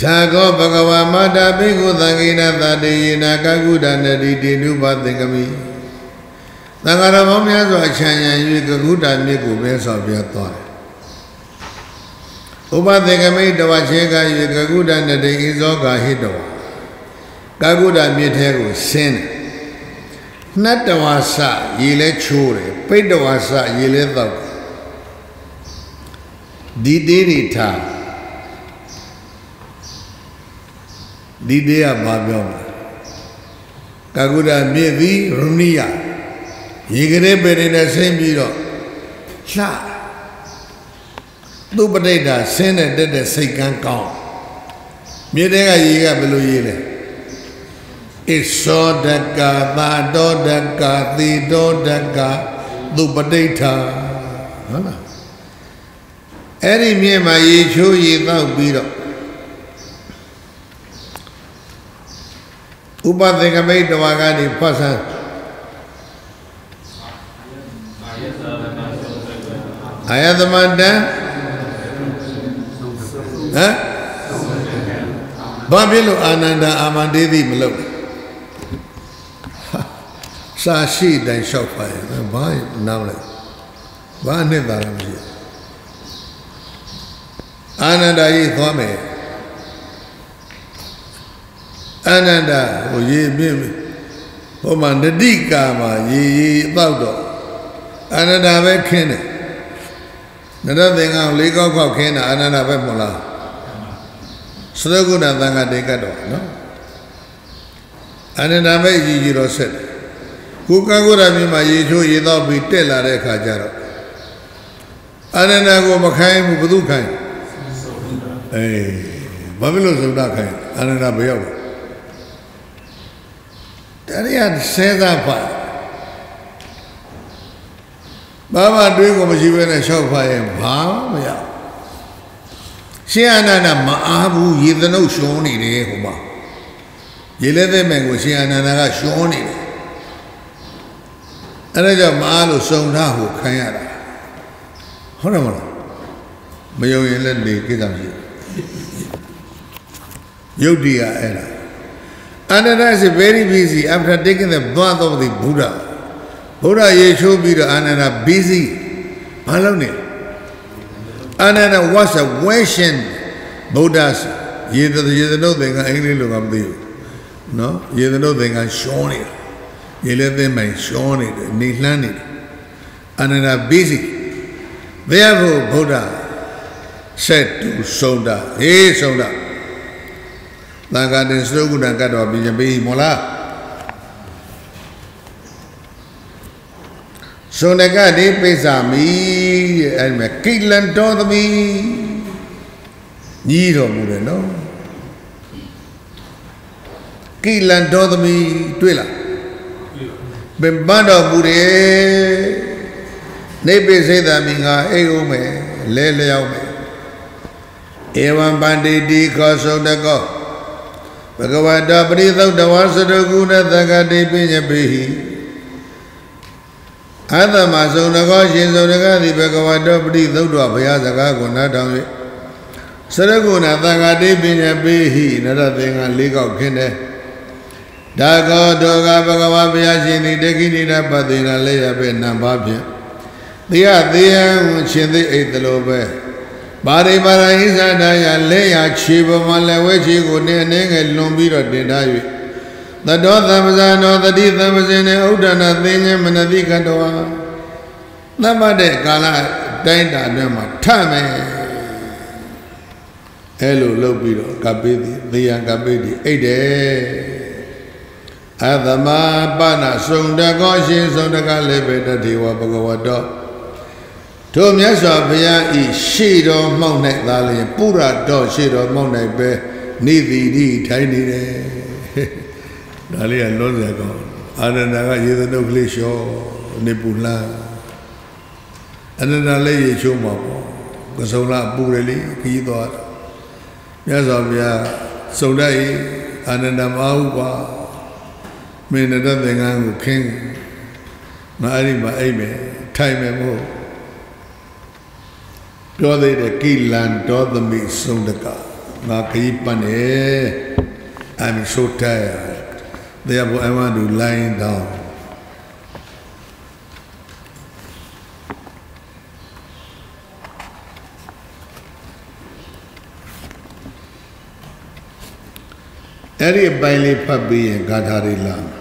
ထာဂောဘဂဝါမတာဘိက္ခုသံဃိနသတေယနာကကုဒန္တိတေနုပသင်္ကမိသံဃာတော်ပေါင်းများစွာအချမ်းရံ၍ကကုတာမြစ်ကိုပဲဆော်ပြသွားတယ်ဥပသင်္ကမိတဝချေက၍ကကုဒန္တိဣဇောကာဟိတဝကကုဒမြစ်ထဲကိုဆင်းတယ်နှတ်တဝါစရေလဲချိုးတယ်ပိတ်တဝါစရေလဲတောက်ဒီတေးတွေထား ဒီတေးကဘာပြောမလဲကာကုဒမြစ်ပြီးရမဏိယရေကလေးပေတွေနဲ့ဆင်းပြီးတော့လှသူပဋိဒါဆင်းတဲ့တက်တဲ့စိတ်ကန်းကောင်းမြစ်တဲကရေကဘယ်လိုရေလဲဣသောဒကသာတောဒကသီတောဒကသူပဋိဌာဟုတ်လားအဲ့ဒီမြစ်မှာရေချိုးရေတောက်ပြီးတော့ ဥပသင်္ကမိတ်တဝါကနေဖတ်ဆန်းအာယသမတံဟမ်ဘာဖြစ်လို့အာနန္ဒာအာမန္တေတိမလုပ်လဲစာရှိတိုင်းလျှောက်ပါရဲ့ဘာနားမလဲဘာနဲ့သာရမရှိအာနန္ဒာကြီးသွားမယ် အာနန္ဒာဟိုရေပြင်းဟိုမှာနတိကာမှာရေရေတောက်တော့အာနန္ဒာပဲခင်းတယ်နရသင်္ကန်းလေးကောက်ကောက်ခင်းတာအာနန္ဒာပဲမဟုတ်လားသရဂုဏသံဃာတေကတ်တော့နော်အာနန္ဒာပဲကြီးကြီးတော့ဆက်တယ်ကိုကကုရမြို့မှာရေချိုးရေတော့ပြီးတက်လာတဲ့အခါကျတော့အာနန္ဒာကိုမခိုင်းဘူးဘု து ခိုင်းအေးဘာဖြစ်လို့သုဒ္ဓခိုင်းအာနန္ဒာဘယ်ရောက်လဲ တရားဆဲသားပါဘာမှတွေးကိုမရှိဘဲနဲ့ရှောက်ဖာရင်ဘာမရရှင်အနန္ဒမအားဘူးရေသနုပ်ရှုံးနေတယ်ဟိုမှာရေလဲတဲ့မယ်ကိုရှင်အနန္ဒကရှုံးနေတယ်အဲ့ဒါကြောင့်မအားလို့စုံထားကိုခံရတာဟုတ်တယ်မလားမယုံရင်လည်းနေကိစ္စမရှိဘူးယုတ်တိကအဲ့ဒါ Ananda is very busy after taking the bath of the Buddha. Buddha ရေချိုးပြီးတော့ Ananda busy ဘာလုပ်နေ Ananda was a Western Buddha's ရေတရေတနုတ်သင်္ကန်းအင်္ဂလိပ်လိုကမသိဘူးနော်ရေတနုတ်သင်္ကန်းရှောနေတာရေလည်းသိမိုင်ရှောနေတယ်နေလှမ်းနေတယ် Ananda busy therefore Buddha said to Sonda hey Sonda သံဃာတင်စရုပ်ကုဏကတ်တော်ပြင်ပေးမောလားစုံတကတိပိစ္ဆာမိတဲ့အဲ့ဒီမှာကိလန်တော်သမီးညီးတော်မူတယ်နော်ကိလန်တော်သမီးတွေ့လားပင်ပန်းတော်မူတယ်နေပိစိတ်သမီးငါအိတ်ဦးမယ်လဲလျောက်မယ်ဧဝံပန္တိတိခောသုတကော ဘဂဝတောပရိသုတ်တဝါစတုကုဏသကတိပိညပိဟိအတ္တမဆုံးတကောရှင်ဆုံးတကသည်ဘဂဝတောပရိသုတ်တော်ဘုရားစကားကိုနားထောင်၍စရကုဏသကတိပိညပိဟိနရသင်္ကလေးကောက်ခင်းတဲ့ဒါကောတောကဘဂဝါဘုရားရှင်သည်တခိနိဒပတိနာလေးရပဲနံပါဖြင့်သေယသေယံရှင်သိအိတ်တလို့ပဲ ပါရိပါရဟိသဒယလက်ရခြေပေါ်မှာလက်ဝဲခြေကိုနဲ့အနေငယ်လွန်ပြီးတော့တင်ထား၍သတောသမ္ပဇာနောတတိသမ္ပဇင်နဲ့ဥဒ္ဒနာသိဉ္ဇမနတိကတောသတ်မှတ်တဲ့ကာလတိုင်းတာအတွင်းမှာထမယ်အဲလိုလုပ်ပြီးတော့ကပိတိသေယံကပိတိအိတ်တယ်အသမပနာစုံတကောရှင်စုံတကလည်းပဲတတိဝဘဂဝတော တို့မြတ်စွာဘုရားဤရှေတော်မှောက်၌သာလျှင်ပုရတော်ရှေတော်မှောက်၌ပဲနေသည်ဒီထိုင်နေတယ်ဒါလေးကလုံးစရာကောင်းအာနန္ဒာကရေသနုတ်ကလေးလျှောနေပူလာအနန္ဒာလည်းရေချိုးမှာပေါ့ကစုံလာပူတယ်လေခီးသွားမြတ်စွာဘုရားစုံတတ်၏အာနန္ဒာမဟုတ်ပါမင်းနဲ့တဲ့သင်္ကန်းကိုခင်းမအဲ့ဒီမှာအိမ်မယ်ထိုင်မယ်မဟုတ် ပြောသေးတယ်ကိလန်တော်သမိဆုံးတကငါခရီးပတ်နေ I'm so tired therefore I want to lie down အဲ့ဒီအပို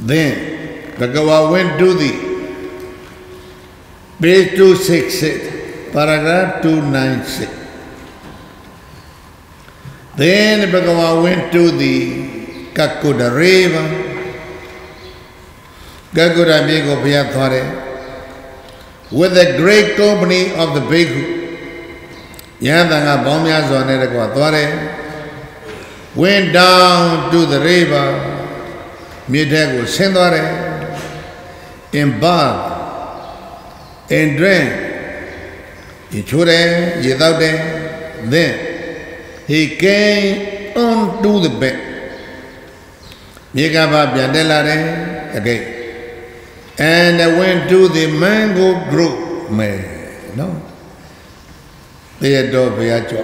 Then Bhagava went to the page 266, paragraph 296. Then Bhagava went to the Kakuda river. Kakuda Migo Piyathare with the great company of the Bhikkhu. ယန္တန်ကပေါင်းများစွာနဲ့တကွာသွားတယ် went down to the river မြစ်ထဲကိုဆင်းသွားတယ် in bath in drink ဒီချိုးတယ်ရေတောက်တယ် then he came on to the bed မြေကဘာပြန်တက်လာတယ် again and went to the mango grove မဲနော်တရားတော်ဘုရားကြွ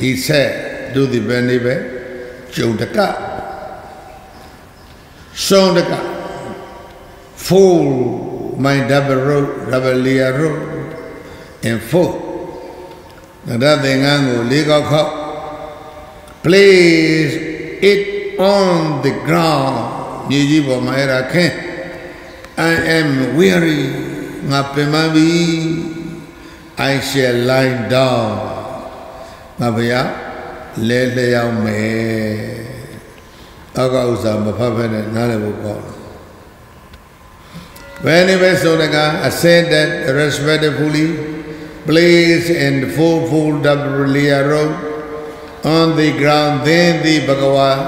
he said to the bed နေပဲကျုံတက ဆုံးတက full my double road double layer road in full နရသင်္ကန်းကိုလေးကောက်ခောက် place it on the ground မြေကြီးပေါ်မှာအဲ့ဒါခင်း I am weary ငါပင်ပန်းပြီ I shall lie down ငါဘုရားလဲလျောင်းမယ် အကဥစ္စာမဖတ်ဖက်နဲ့နားလည်ဖို့ကောင်းတယ် Whenever Sonaka ascended respectfully, placed in the fourfold double layer road on the ground, then the Bhagavan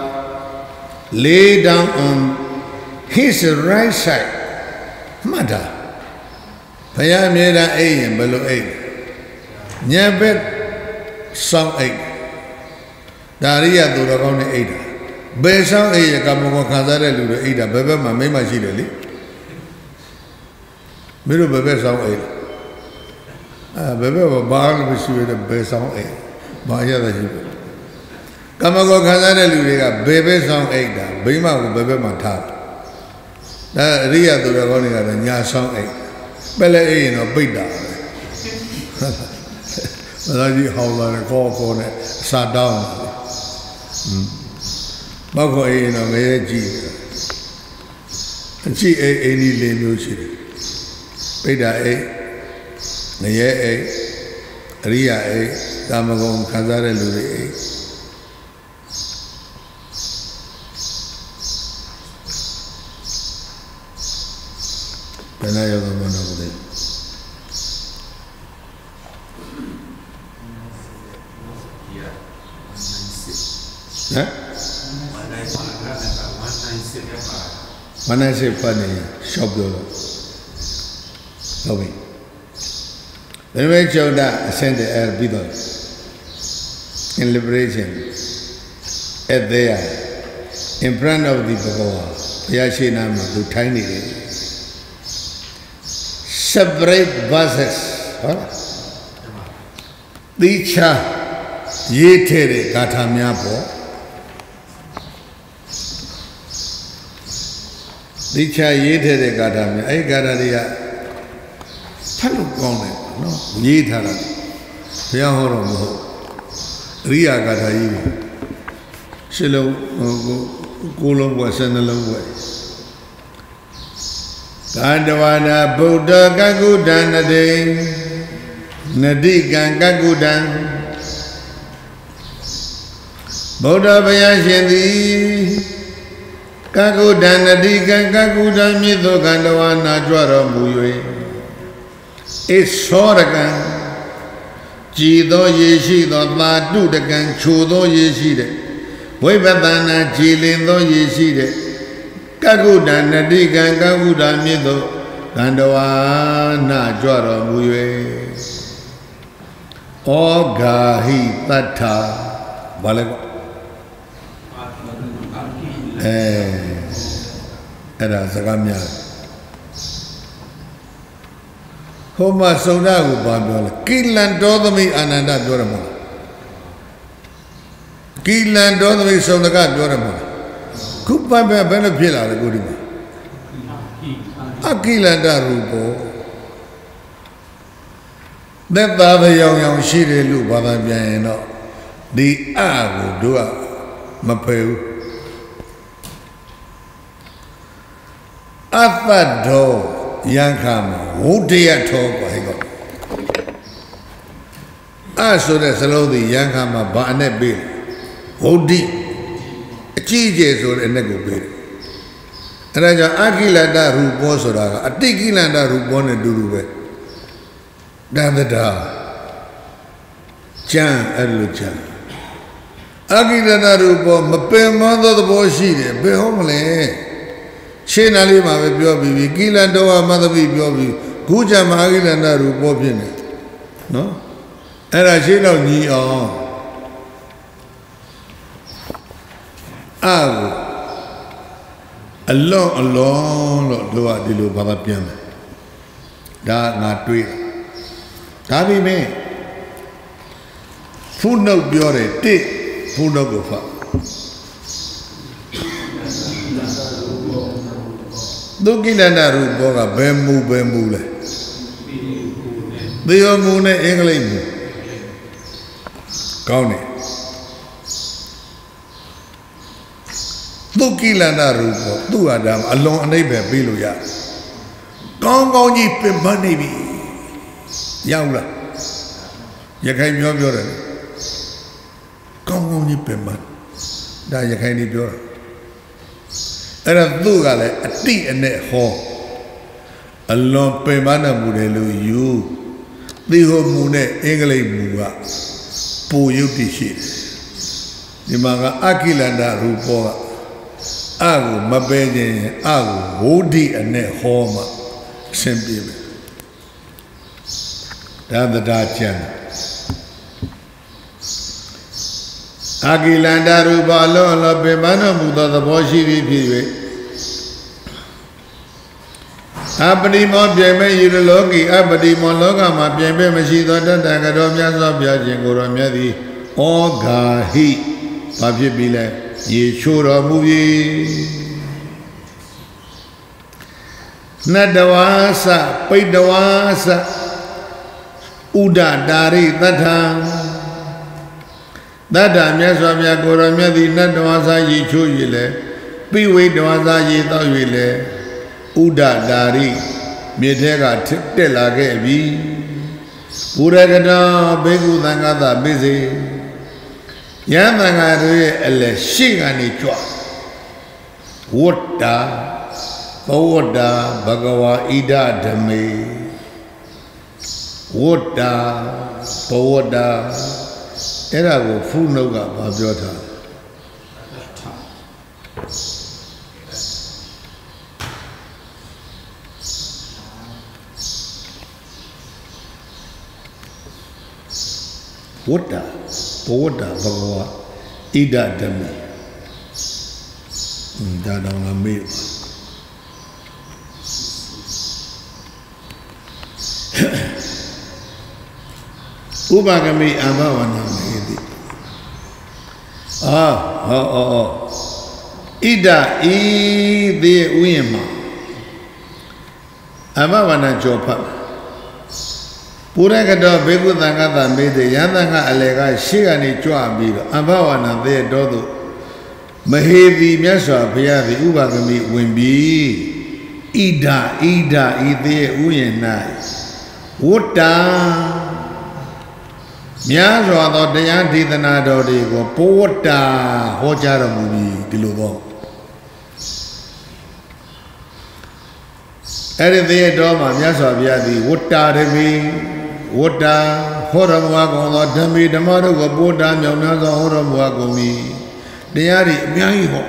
lay down on his right side. မှတ်တာဘုရားအမြဲတမ်းအိပ်ရင်ဘယ်လိုအိပ်ညဘက်စောင်းအိပ်ဒါရိယသူတော်ကောင်းနဲ့အိပ်တာ ဘယ်ဆောင်အိပ်ရကမ္မကောခံစားတဲ့လူတွေအိပ်တာဘယ်ဘက်မှာမိမရှိတယ်လေမင်းတို့ဘယ်ဘက်ဆောင်အိပ်အဲဘယ်ဘက်မှာဘာလို့မရှိရတဲ့ဘယ်ဆောင်အိပ်ဘာရတာရှိပဲကမ္မကောခံစားတဲ့လူတွေကဘယ်ဘက်ဆောင်အိပ်တာဘိမကိုဘယ်ဘက်မှာထားဒါအရိယသူတော်ကောင်းတွေကတော့ညာဆောင်အိပ်ပက်လက်အိပ်ရင်တော့ပိတ်တာပဲမသာကြီးဟောင်းလာတယ်ကောကောနဲ့အစာတောင်းတယ် ဘောက်ခေါ်အိမ်တော့ငရဲကြည့်တယ်အကြည့်အိမ်အိမ်ကြီးလေးမျိုးရှိတယ်ပိဋ္ဌာအိမ်ငရဲအိမ်အရိယာအိမ်ကာမဂုဏ်ခံစားတဲ့လူတွေအိမ်ဘယ်နဲ့ရောက်တော့မလို့လဲဟမ် မနစိတ်ဖတ်နေရှောက်ပြောတော့ဟုတ်ပြီဘယ်လိုကြောင့်ဒါအစင်တဲ့အဲ့ပြီးတော့ in liberation at there in front of the Bhagavan ဘုရားရှိခိုးမှာသူထိုင်းနေတယ် separate verses ဟုတ်လားတိချာရေးထဲတဲ့ဂါထာများပေါ့ တိချာရေးထဲတဲ့ဂါထာများအဲ့ဒီဂါထာတွေကဖတ်လို့ကောင်းတယ်နော်ရေးထားတာဘုရားဟောတော်မဟုတ်အရိယာဂါထာကြီးတွေရှစ်လုံးကိုလုံးဘွယ်ဆယ်နှလုံးဘွယ်ကန္တဝနာဗုဒ္ဓကကုဒံနတိနတိကံကကုဒံဗုဒ္ဓဘုရားရှင်သည် ကကုဒံနတိကံကကုဒံမြစ်သောကန္တဝနာကြွတော်မူ၍ဣသောရကံကြည်သောရေရှိသောသာတုတကံခြုသောရေရှိတဲ့ဝိပဿနာကြည်လင်သောရေရှိတဲ့ကကုဒံနတိကံကကုဒံမြစ်သောကန္တဝနာကြွတော်မူ၍ဩဃာဟိတတ္ထာဘာလဲကွ အဲအဲ့ဒါစကားများဟိုမှာစုံဒကိုဘာပြောလဲကိလန်တော်သမိအာနန္ဒပြောရမှာကိလန်တော်သမိစုံဒကပြောရမှာခုပတ်ပဲဘယ်လိုဖြစ်လာလဲကိုဒီမှာအကိလန္တရူပောသက်သာပြောင်ရောင်ရှိတယ်လို့ဘာသာပြန်ရင်တော့ဒီအကိုတို့ကမဖယ်ဘူး အတ္တတော်ယံခါမှာဝုဒ္ဓယထောပါဟဲ့ကောအဆိုတဲ့စလုံးဒီယံခါမှာဘာအနဲ့ပေးဝုဒ္ဓိအကြီးကျယ်ဆိုတဲ့အနဲ့ကိုပေးတယ်အဲဒါကြောင့်အကိလတရူပောဆိုတာကအတိကိလတရူပောနဲ့တူတူပဲတန်တတာကျမ်းအဲ့လိုကျမ်းအကိလတရူပောမပင်မသောသဘောရှိတယ်ဘယ်ဟုတ်မလဲ ရှင်းနာလေးမှာပဲပြောပြီးပြီကိလန်တော်မသပိပြောပြီးခုချမဟာကိလန္တရူပေါ်ဖြစ်နေနော်အဲ့ဒါရှင်းတော့ညီအောင်အာကိုအလောအလောလို့လို့ဒီလိုဘာသာပြန်တယ်ဒါငါတွေးဒါပြီမင်းဖုနှုတ်ပြောတယ်တစ်ဖုနှုတ်ကိုဖတ် ဒုက္ခိလန္တရူပောကဘယ်မူဘယ်မူလဲသေယောမူနဲ့အင်္ဂလိပ်မူကောင်းတယ်ဒုက္ခိလန္တရူပောသူ့ဟာဒါအလွန်အနှိမ့်ပဲပြီးလို့ရကောင်းကောင်းကြီးပြမနေပြီရောက်လားရခိုင်ပြောပြောတယ်ကောင်းကောင်းကြီးပြမဒါရခိုင်ကြီးပြောတာ အဲ့ဒါသူ့ကလည်းအတိအနဲ့ဟောအလွန်ပင်ပန်းတော်မူတယ်လို့ယူသိဟောမူနဲ့အင်္ဂလိပ်မူကပိုယုတ်တိရှိတယ်ဒီမှာကအကိလန္ဒရူပောကအကိုမပဲခြင်းအကိုဝိဒိအနဲ့ဟောမှအရှင်ပြေပဲဒါသဒ္ဒါကျမ်း အာကိလန္တရူပလောလောပင်မနောမူသောသဘောရှိသည်ဖြစ်၍အပတိမောပြိမဲ့ယူရလောကီအပတိမောလောကမှာပြိမဲ့မရှိသောတတကတော်မြတ်စွာဘုရားရှင်ကိုယ်တော်မြတ်သည်ဩဃာဟိဘာဖြစ်ပြီလဲရေချိုးတော်မူပြီနတဝါစပိတဝါစဥဒတာရိတထံ တတ္တမြတ်စွာဘုရားကိုယ်တော်မြတ်သည်နတ်တော်စာရည်ချိုး၍လဲပိဝိတော်စာရည်တော့၍လဲဥဒတာရိမြေထဲကတက်လာခဲ့ပြီဘုရကတောဘေကုသံဃာသပိစေယံသံဃာတို့ရဲ့အလက်ရှိကနေကြွဝတ္တာဘဝတ္တာဘဂဝါဣဒဓမေဝတ္တာဘဝတ္တာ အဲ့ဒါကိုဖုနှုတ်ကဘာပြောထားလဲဝတ္တဘဝတ္တဘဂဝါဣဒဓမ္မိဒါတော့ငါမေ့ပါဥပါကမိအဘဝနာမေ အာဟောဟောဣဒဤသေးဥယျမှာအဘဝနာကြောဖတ်ပုရကတောဘေကုသံဃတမေတေယန္တငါအလေကရှေ့ကနေကြွပြီးတော့အဘဝနာသေတော်သူမဟေတိမြတ်စွာဘုရားသည်ဥပကမိဝင်ပြီးဣဒဣဒဤသေးဥယျ၌ဝတ္တာ များစွာသောတရားဒေသနာတော်တွေကိုပိုးဝတ္တာဟောကြားတော်မူပြီးဒီလိုတော့အဲ့ဒီသေတော်မှာမြတ်စွာဘုရားသည်ဝတ္တာတပိဝတ္တာဟောတော်မူအပ်ကုန်သောဓမ္မိဓမ္မတို့ကိုပို့တာမြောင်များစွာဟောတော်မူအပ်ကုန်၏တရားတွေအများကြီးဟော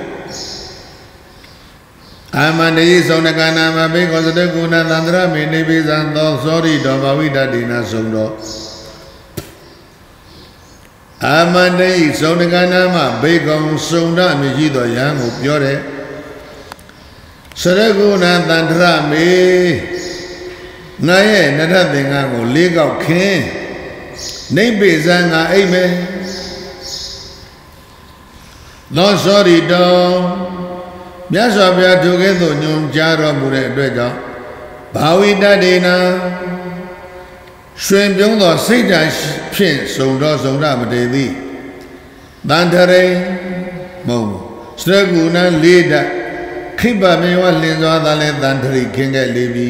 အာမန္တေသောနကနာမဘေကောသတကုဏသန္တရမေနေပိသံသောသောရိတော်ဘာဝိတတိနာဆုံးတော် အာမန္တေသောနကနာမဘေကောစုံဒအမြည်ရှိသောယဟန်ကိုပြောတယ်စရကုဏသန္တရမေငါရဲ့နရသင်္ကန်းကိုလေးကောက်ခင်းနိဗ္ဗေဇံငါအိမ်မယ်သောသောရီတော်မြတ်စွာဘုရားထိုကဲ့သို့ညွန်ကြားတော်မူတဲ့အတွက်ကြောင့်ဘာဝိတတေနာ ရွှင်ပြုံးသောစိတ်ဓာတ်ဖြင့်စုံတော်စုံရမတေသည်တန်ထရိမုံစရကုဏလေးဓာတ်ခိပမေဝလင်စွာသာလဲတန်ထရိခင်းခဲ့လေပြီ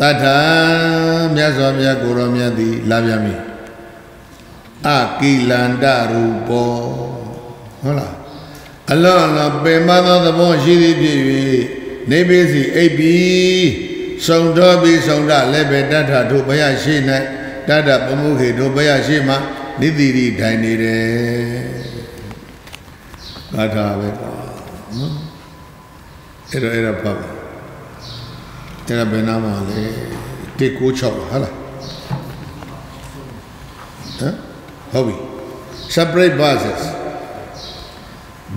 တထာမြတ်စွာဘုရားကိုရောမြတ်သည်လာပြန်ပြီအကိလန္တရူပောဟုတ်လားအလောအလောပင်မသောသဘောရှိသည်ဖြစ်၍နေပိစီအိပ်ပြီး စုံတော်ပြီးစုံတလည်းပဲတထတို့ဘုရားရှိ၌တတပမှုခေတို့ဘုရားရှိမှနိတိရိထိုင်နေတယ်ဘာသာပဲကွာနော်အဲ့တော့အဲ့ဒါဖတ်ပါအဲ့ဒါဘယ်နာမှာလဲ196ဟုတ်လားဟမ်ဟုတ်ပြီ separate verses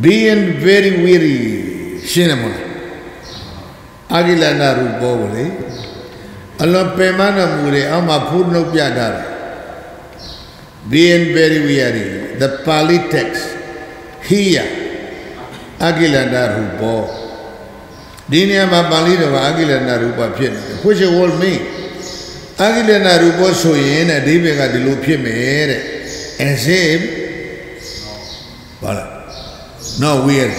being very weary ရှင်းတယ်မလား အာဂိလနာရူပေါ်ကိုလေအလွန်ပင်မတော်မူတဲ့အောက်မှာဖုနှုတ်ပြထားတယ် being very weary the pali text here အာဂိလနာရူပေါ်ဒီနေရာမှာပါဠိတော်ကအဂိလနာရူပဖြစ်နေတယ် which will mean အဂိလနာရူပဆိုရင်တဲ့အဓိပ္ပာယ်ကဒီလိုဖြစ်မယ်တဲ့ as if ဘာလဲ not weird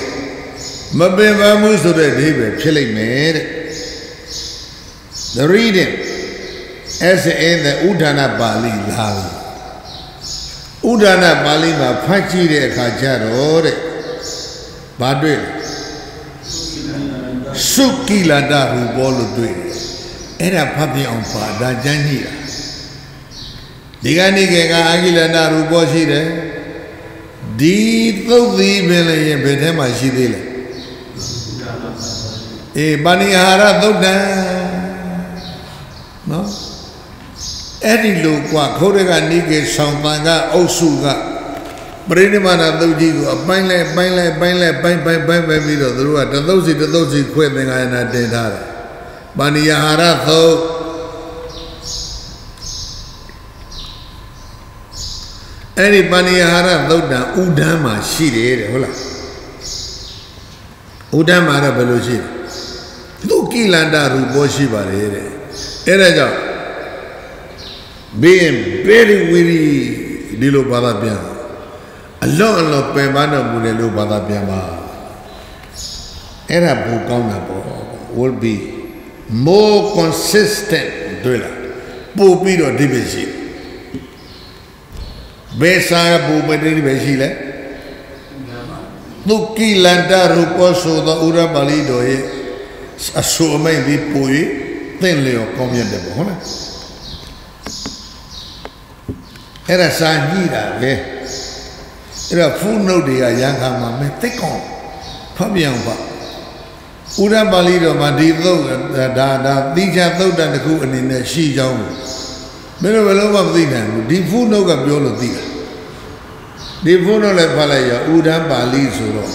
မပင်ပန်းမှုဆိုတဲ့အဓိပ္ပာယ်ဖြစ်လိမ့်မယ်တဲ့ the reading as in the ဥဒနာပါဠိလာပြီဥဒနာပါဠိမှာဖတ်ကြည့်တဲ့အခါကျတော့တဲ့ဘာတွေ့လဲစုကိလတရူပေါ်လို့တွေ့တယ်အဲ့ဒါဖတ်ပြအောင်ပါဒါကျမ်းကြီးတာဒီကနေ့ကအာကိလတရူပေါ်ရှိတယ်ဒီသုတ်သီးပင်လည်းရင်ဘယ်ထဲမှာရှိသေးလဲ အေးပါဏိဟာရသုတ်တံနော်အဲ့ဒီလိုกว่าခိုးရကနိကေဆောင်ပန်ကအုပ်စုကပရိနိဗ္ဗာန်သုတ်ကြီးကိုအပိုင်းလဲပိုင်းလဲပိုင်းလဲပိုင်းပိုင်းပိုင်းပဲပြီးတော့သူတို့ကတသုတ်စီတသုတ်စီခွဲသင်္ကာယနာတင်ထားတယ်။ပါဏိယဟာရသုတ်အဲ့ဒီပါဏိယဟာရသုတ်တံဥဒန်းမှာရှိတယ်တဲ့ဟုတ်လားဥဒန်းမှာတော့ဘယ်လိုရှိလဲ သူကိလန္တရူပေါ်ရှိပါတယ်တဲ့အဲ့ဒါကြောင့် being very weary ဒီလိုဘာသာပြန်အလော့အလော့ပင်ပန်းတော်မူတယ်လို့ဘာသာပြန်ပါအဲ့ဒါဘုကောင်းတာပေါ့ will be more consistent တွေ့လားပို့ပြီးတော့ဒီပဲရှိဘယ်စာဘုမတိပဲရှိလဲသူကိလန္တရူပဆိုသောဥရပါဠိတော်ရဲ့ အဆူအမိန်ဒီပို့၍သင်လျော်ကောင်းမြတ်တယ်ပေါ့ဟုတ်လားအဲ့ဒါစာညှိတာပဲအဲ့တော့ဖုနှုတ်တွေကရန်ခါမှာမဲသိကောင်ဖတ်ပြန်ပါဥရပါဠိတော်မှာဒီသုတ်ဒါဒါသီချသုတ်တန်တစ်ခုအနေနဲ့ရှိကြောင်းမင်းတို့ဘယ်လုံးမှမသိနိုင်ဘူးဒီဖုနှုတ်ကပြောလို့သိတာဒီဖုနှုတ်လည်းဖတ်လိုက်ရောဥဒ္ဒပါဠိဆိုတော့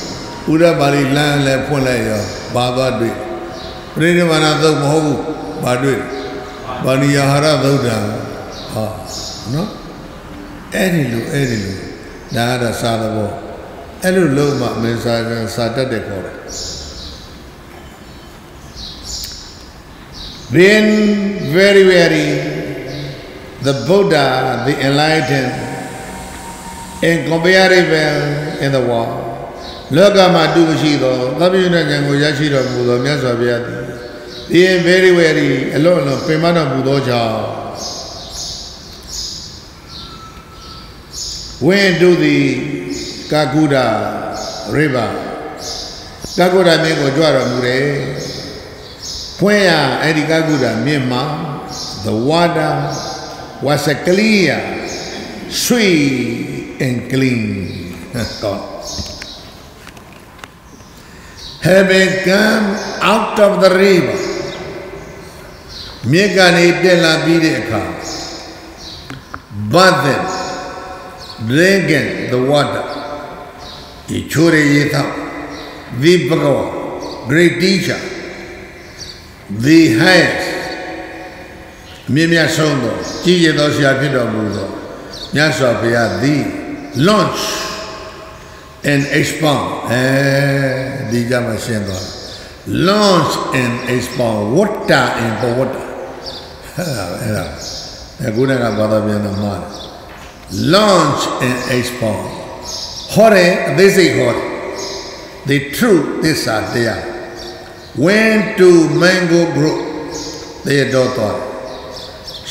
ဥဒ္ဒပါဠိလမ်းလည်းဖွင့်လိုက်ရောဘာသွားတွေ့ ပရိနိဗ္ဗာန်သုတ်မဟုတ်ဘူးဘာတွေ့ဘာနိယဟာရသုတ်တာဟာနော်အဲ့ဒီလိုအဲ့ဒီလိုဒါကတော့စာသဘောအဲ့လိုလုံးမှမင်းစာစာတတ်တဲ့ခေါ်တယ် Then very very the Buddha the enlightened incomparable in the world လောကမှာတူမရှိသောသဗ္ဗညဉာဏ်ကိုရရှိတော်မူသောမြတ်စွာဘုရားသည် being very very အလွန်အလွန်ပင်မတော်မူသောကြောင့် went to the Kakuda river ကာကုဒမြစ်ကိုကြွတော်မူတယ်ဖွင့်ရအဲ့ဒီကာကုဒမြစ်မှာ the water was a clear sweet and clean God having come out of the river မြစ်ကနေတက်လာပြီးတဲ့အခါ but then drinking the water ဒီချိုးရည်သော the Bhagavan great teacher the highest မြင့်မြတ်ဆုံးသောကြီးရသောဆရာဖြစ်တော်မူသောမြတ်စွာဘုရားသည် launch And expound အဲဒီကြမှာရှင်းသွား launch and expound water and water အဲ့ဒါအခုနကဘာသာပြန်တော့မှာ launch and expound ဟောတယ်အသေးစိတ်ဟောတယ် the truth these are there went to mango grove their daughter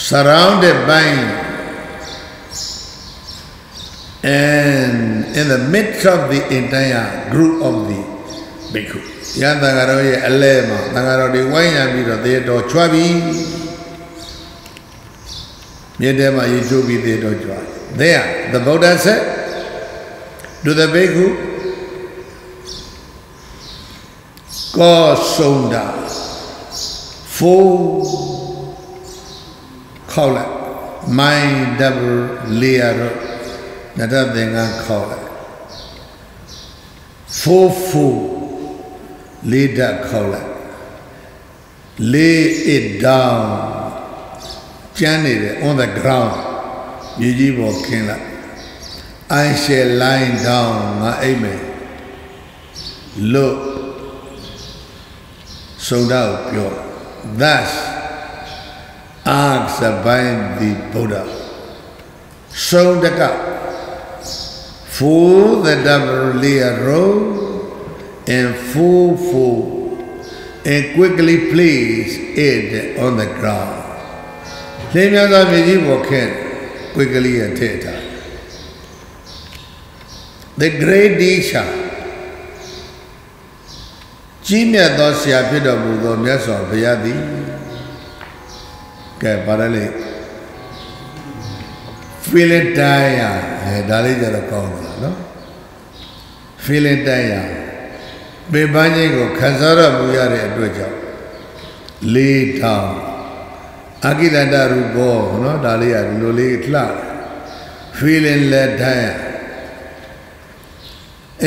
surrounded by and in the midst of the entire group of the bhikkhu ရန်တန်ဃာတော်ရဲ့အလဲမှာတန်ဃာတော်တွေဝိုင်းရံပြီးတော့သေတော်ချွားပြီးမြစ်ထဲမှာရေချိုးပြီးသေတော်ချွား there the buddha said to the bhikkhu ကောဆုံးတာဖိုးခေါက်လိုက်မိုင်းဒ ဘလလေယာတော့နတသင်္ကန်းခေါက်လိုက်ဖိုးဖိုးလေးဓာတ်ခေါက်လိုက် lay it down ကျန်းနေတယ် on the ground မြေကြီးပေါ်ခင်းလိုက် I shall lie down ငါအိပ်မယ် look ဆုံးတော့ပြော thus asks by the Buddha ဆုံးတက for the double layer row and full full and quickly place it on the ground လင်းများသောမြေကြီးပေါ်ခင်း quickly ရထည့်ထား the great teacher ကြီးမြတ်သောဆရာဖြစ်တော်မူသောမြတ်စွာဘုရားသည်ကဲပါရလေဖီလ င်တိုင်းရအဲဒါလေးကြတော့ကောင်းတယ်နော်ဖီလင်တိုင်းရပေပန်းချင်းကိုခံစားရမှုရတဲ့အတွက်ကြောင့်လေးထောင်အကိတတရူပောနော်ဒါလေးကဒီလိုလေးလှတယ် feeling let down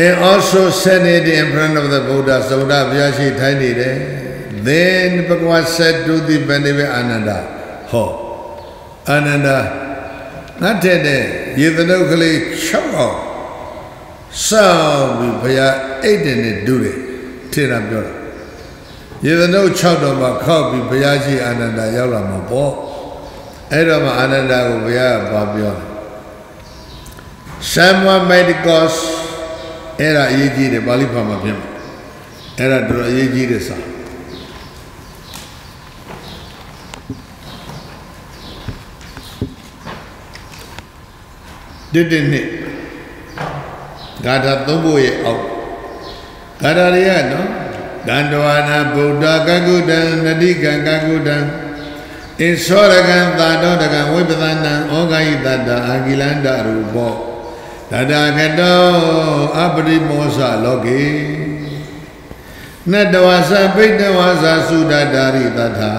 and also said it in front of the Buddha သုဒ္ဓဘုရားရှိထိုင်နေတယ် then Bhagavan said to the Benedict Ananda ဟော Ananda ငါတဲ့တဲ့ရေသနုပ်ကလေး6အောင်စောင်းပြီးဘုရားအိတ်တယ်နဲ့ဒုတယ်ထေရပြောတာရေသနုပ်6တော်မှာခောက်ပြီးဘုရားရှိအာနန္ဒာရောက်လာမှာပေါ့အဲ့တော့မှအာနန္ဒာကိုဘုရားကပြောတယ် Someone made cause အဲ့ဒါအရေးကြီးတယ်ပါဠိဖာမှာဖြစ်မှာအဲ့ဒါတော်အရေးကြီးတဲ့စာ တစ်တစ်နှစ်ဂါထာသုံးဖို့ရဲ့အောက်ဂါထာတွေကနော်ဒန္တဝနာဗုဒ္ဓကကုတံနတိကံကကုတံဣသောရကံသာတောတကံဝိပသနံဩဃာယိတတအာကိလန္တရူပောတတကတောအပရိမောဇလောကေနတဝါစပိတ္တဝါစာသုဒ္ဓတာရိတထာ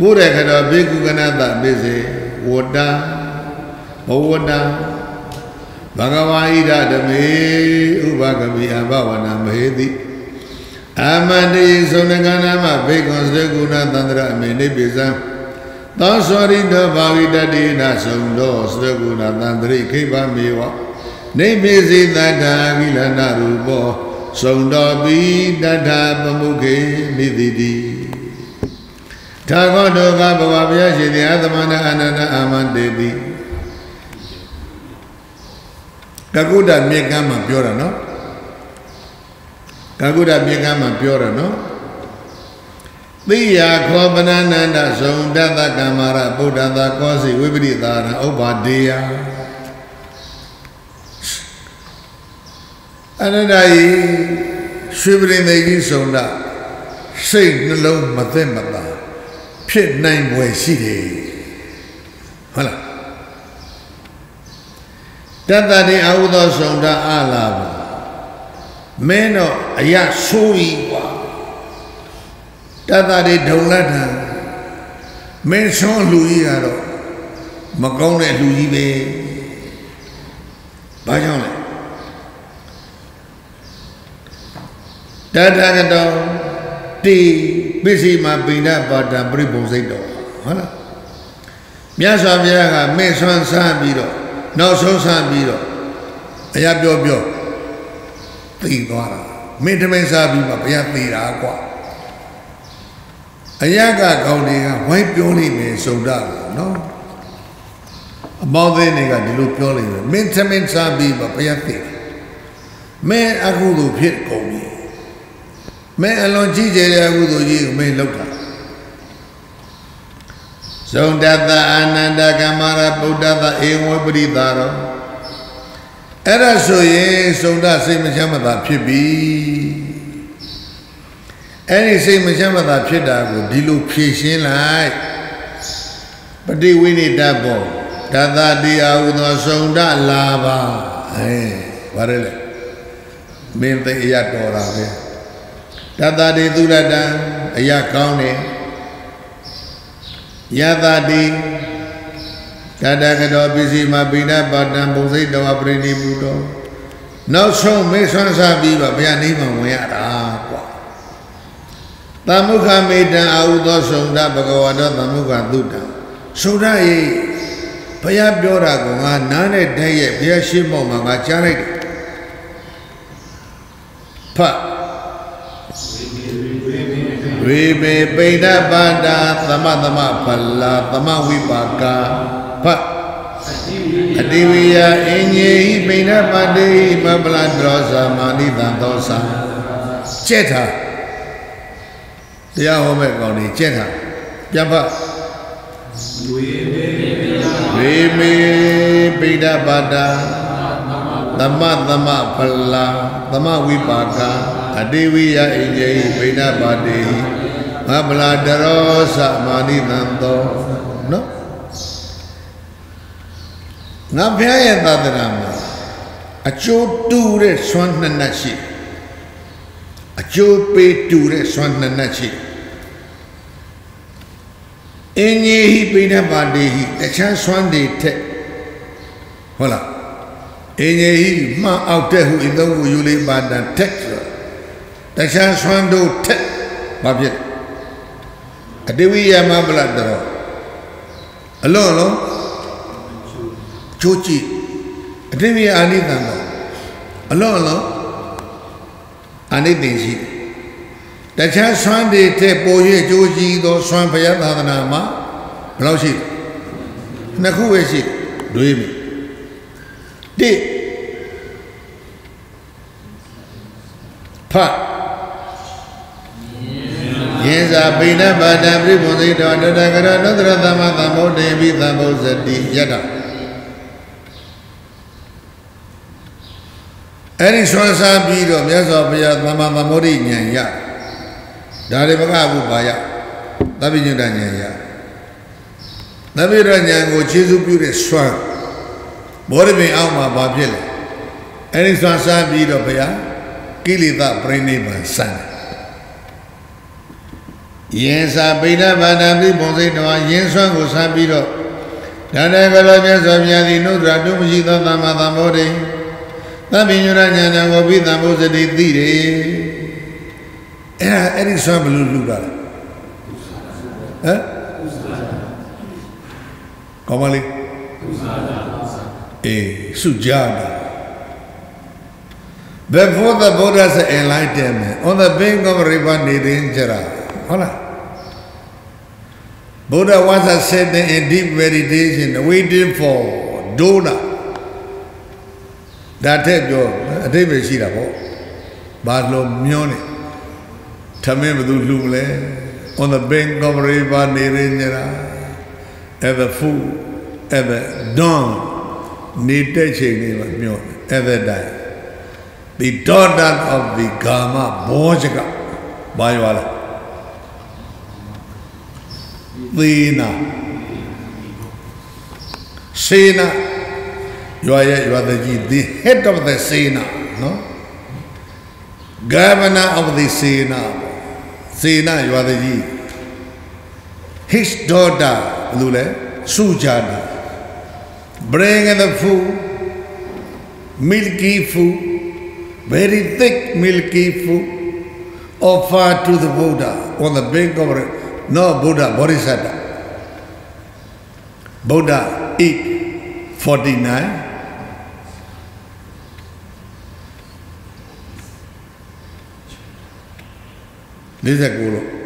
ဘုရခတောဘေကုကနတပိစေဝတ္တဘဝတ္တ ဘဂဝါဣဒဓမေဥပကမိအဘဝနာမဟေတိအာမန္တိသုဏကနာမဘေကွန်စရကုဏသန္တရအမေနိပိဇံသောသောရိတဘာဝိတတိနာသုံသောစရကုဏသန္တရိခိဗမေဝနေပိစိတတ္ထာကိလနာရူပောသုံတော်ပိတတ္ထာပမုခေမိတိတိထာဂောတောကဘဝဘုရားရှင်သည်အသမဏအနန္တအာမန္တေတိ ကကုဒ္ဒမြေကမ်းမှာပြောတာနော်ကကုဒ္ဒမြေကမ်းမှာပြောတာနော်သိယာခောပနန္တဇုံတတကမ္မာရဗုဒ္ဓသာကောစီဝိပရိသာရဥပ္ပါဒေယအနန္တယရွှေပရင်မေကြီးဇုံတစိတ်နှလုံးမသိမသာဖြစ်နိုင်ွယ်ရှိတယ်ဟုတ်လား တတ္တတိအာဟုသောဆုံးတာအလာဘူးမင်းတော့အရဆိုးပြီကွာတတ္တတိဒုံလက်ထံမင်းဆုံးလူကြီးကတော့မကောင်းတဲ့လူကြီးပဲဘာကြောင့်လဲတတကတောတိပစ္စည်းမှာပိဏပါဒံပြိပုံစိတ်တော်ဟုတ်လားမြတ်စွာဘုရားကမင်းဆွမ်းစားပြီးတော့ နောက်ဆုံးဆန်းပြီးတော့အရာပြောပြောသိသွားတာမင်းတမင်စားပြီးမှဘုရားသိတာကွာအရာကကောင်းတွေကဝိုင်းပြောနေမယ်စုံတာနော်အမောင်းသေးတွေကဒီလိုပြောနေတယ်မင်းတမင်စားပြီးမှဘုရားသိတယ်မင်းအခုလိုဖြစ်ကုန်ပြီမင်းအလွန်ကြီးကျယ်တဲ့အကုသိုလ်ကြီးကိုမင်းလုပ်တာ ဇုံတတအာနန္ဒကမ္မရဗုဒ္ဓသဧဝပရိသာရောအဲ့ဒါဆိုရင်ဇုံတစိတ်မချမ်းမသာဖြစ်ပြီအဲ့ဒီစိတ်မချမ်းမသာဖြစ်တာကိုဒီလိုဖြည့်ရှင်းလိုက်ပฏิဝိနိတဘောတသတိအာဟုသောဇုံတလာပါအဲဘာလဲလဲမင်းသိအရတော်တာပဲတတ္တတိသုရတံအရာကောင်းတယ် ယတတိတတကတော်ပစ္စည်းမှာပိဏပါတံပုံစိတ်တော်ပရိနိဗ္ဗုတောနောက်ဆုံးမေဆွမ်းစားပြီးပါဘုရားနိဗ္ဗာန်ဝင်ရတာကွာသမုခမေတံအာဟုသောသုန္ဒဘဂဝါတော်သမုခသုတ္တံသုဒ္ဓယေဘုရားပြောတာကငါနားနဲ့တည်းရဲ့ဘုရားရှင်းမောမှာငါကြားလိုက်တယ်ဖတ် ဝေပေပိဏပါဒာသမသမဖလာသမဝိပါကာဖတ်အတိဝိယအင်ညေဟိပိဏပါတိမပလဒရောဇာမာနိတံသောစာကျက်တာတရားဟောမဲ့ကောင်းနေကျက်တာပြန်ဖတ်ဝေမေပိဏပါဒာသမသမဖလာသမဝိပါကာအတိဝိယအင်ကျေဗိဏပါတိ မဗလာတရောသမာနိသံသောနော်ငါဘုရားရဲ့သာသနာမှာအကျိုးတူတဲ့စွမ်းနှစ်နတ်ရှိအကျိုးပေးတူတဲ့စွမ်းနှစ်နတ်ရှိအင်းကြီးဟိပိဏပါတိဟိတခြားစွမ်းတွေထက်ဟုတ်လားအင်းကြီးဟိမှအောက်တဲ့ဟုအသုံးကိုယူလေးပါတန်ထက်ဆိုတခြားဆွမ်းတို့ထက်ဘာဖြစ် အတဝိယမပလတ်တော်အလုံးလုံးချိုးကြည့်အတဝိယအာနိသံတော်အလုံးအလုံးအာနိသင်ရှိတခြားဆွမ်းတွေထက်ပို၍ကြိုးကြည့်သောဆွမ်းဘုရားသာသနာမှာဘယ်လောက်ရှိနှစ်ခုပဲရှိတွေးပြီတိဖတ် ယင်္စာပိဏပါဒပြိပုသိတောတတကရနုတရသမသမ္ဗုဒ္ဓေပိသမ္ဗုဇတိယတအဲ့ဒီဆွမ်းစားပြီးတော့မြတ်စွာဘုရားသမ္မာသမ္ဗုဒ္ဓဉာဏ်ရဒါတွေမကဘူးပါရသဗ္ဗညုတဉာဏ်ရသဗ္ဗရဉာဏ်ကိုခြေစုပြုတဲ့ဆွမ်းဘောဓိပင်အောက်မှာဘာဖြစ်လဲအဲ့ဒီဆွမ်းစားပြီးတော့ဘုရားကိလေသာပြိဋိဘံစံယ င်စာပိဋကဗန္ဒပိပုံစိတ်တော်ယင်ဆွမ်းကိုစမ်းပြီးတော့ဒါနဲ့ကလောမြတ်စွာဘုရားသည်နုဒ္ဒရာတုမရှိသောသမ္မာသမ္ဗောဓိသဗ္ဗညုရညာဏကိုပြီးသံဃောစတိသိတယ်အဲ့ဒါအဲ့ဒီဆွမ်းဘလို့လူတာလဲဟမ်ကောင်းပါလေအေးစုကြတာ Before the Buddha's enlightenment, on the bank of river Nirinjara, ဟုတ်လား Buddha was sitting in deep meditation waiting for Dona ဒါတဲ့ပြောအတိတ်ပဲရှိတာပေါ့ဘာလို့မျောနေသမင်းဘသူလှူမလဲ on the bank of river Nirinjara at the food at the dawn နေတဲ့ချိန်လေးမှာမျောတယ် at that time the daughter of the Gama Bojaka ဘာ ရွာလဲသေနာစေနာရွာရဲ့ရွာတဲ့ကြီး the head of the Sena နော် governor of the Sena စေနာရွာတဲ့ကြီး his daughter ဘယ်လိုလဲစုကြတာ bring the food milky food very thick milky food offer to the Buddha on the bank of it. No Buddha, Bodhisattva. Buddha eat 49. This is Guru.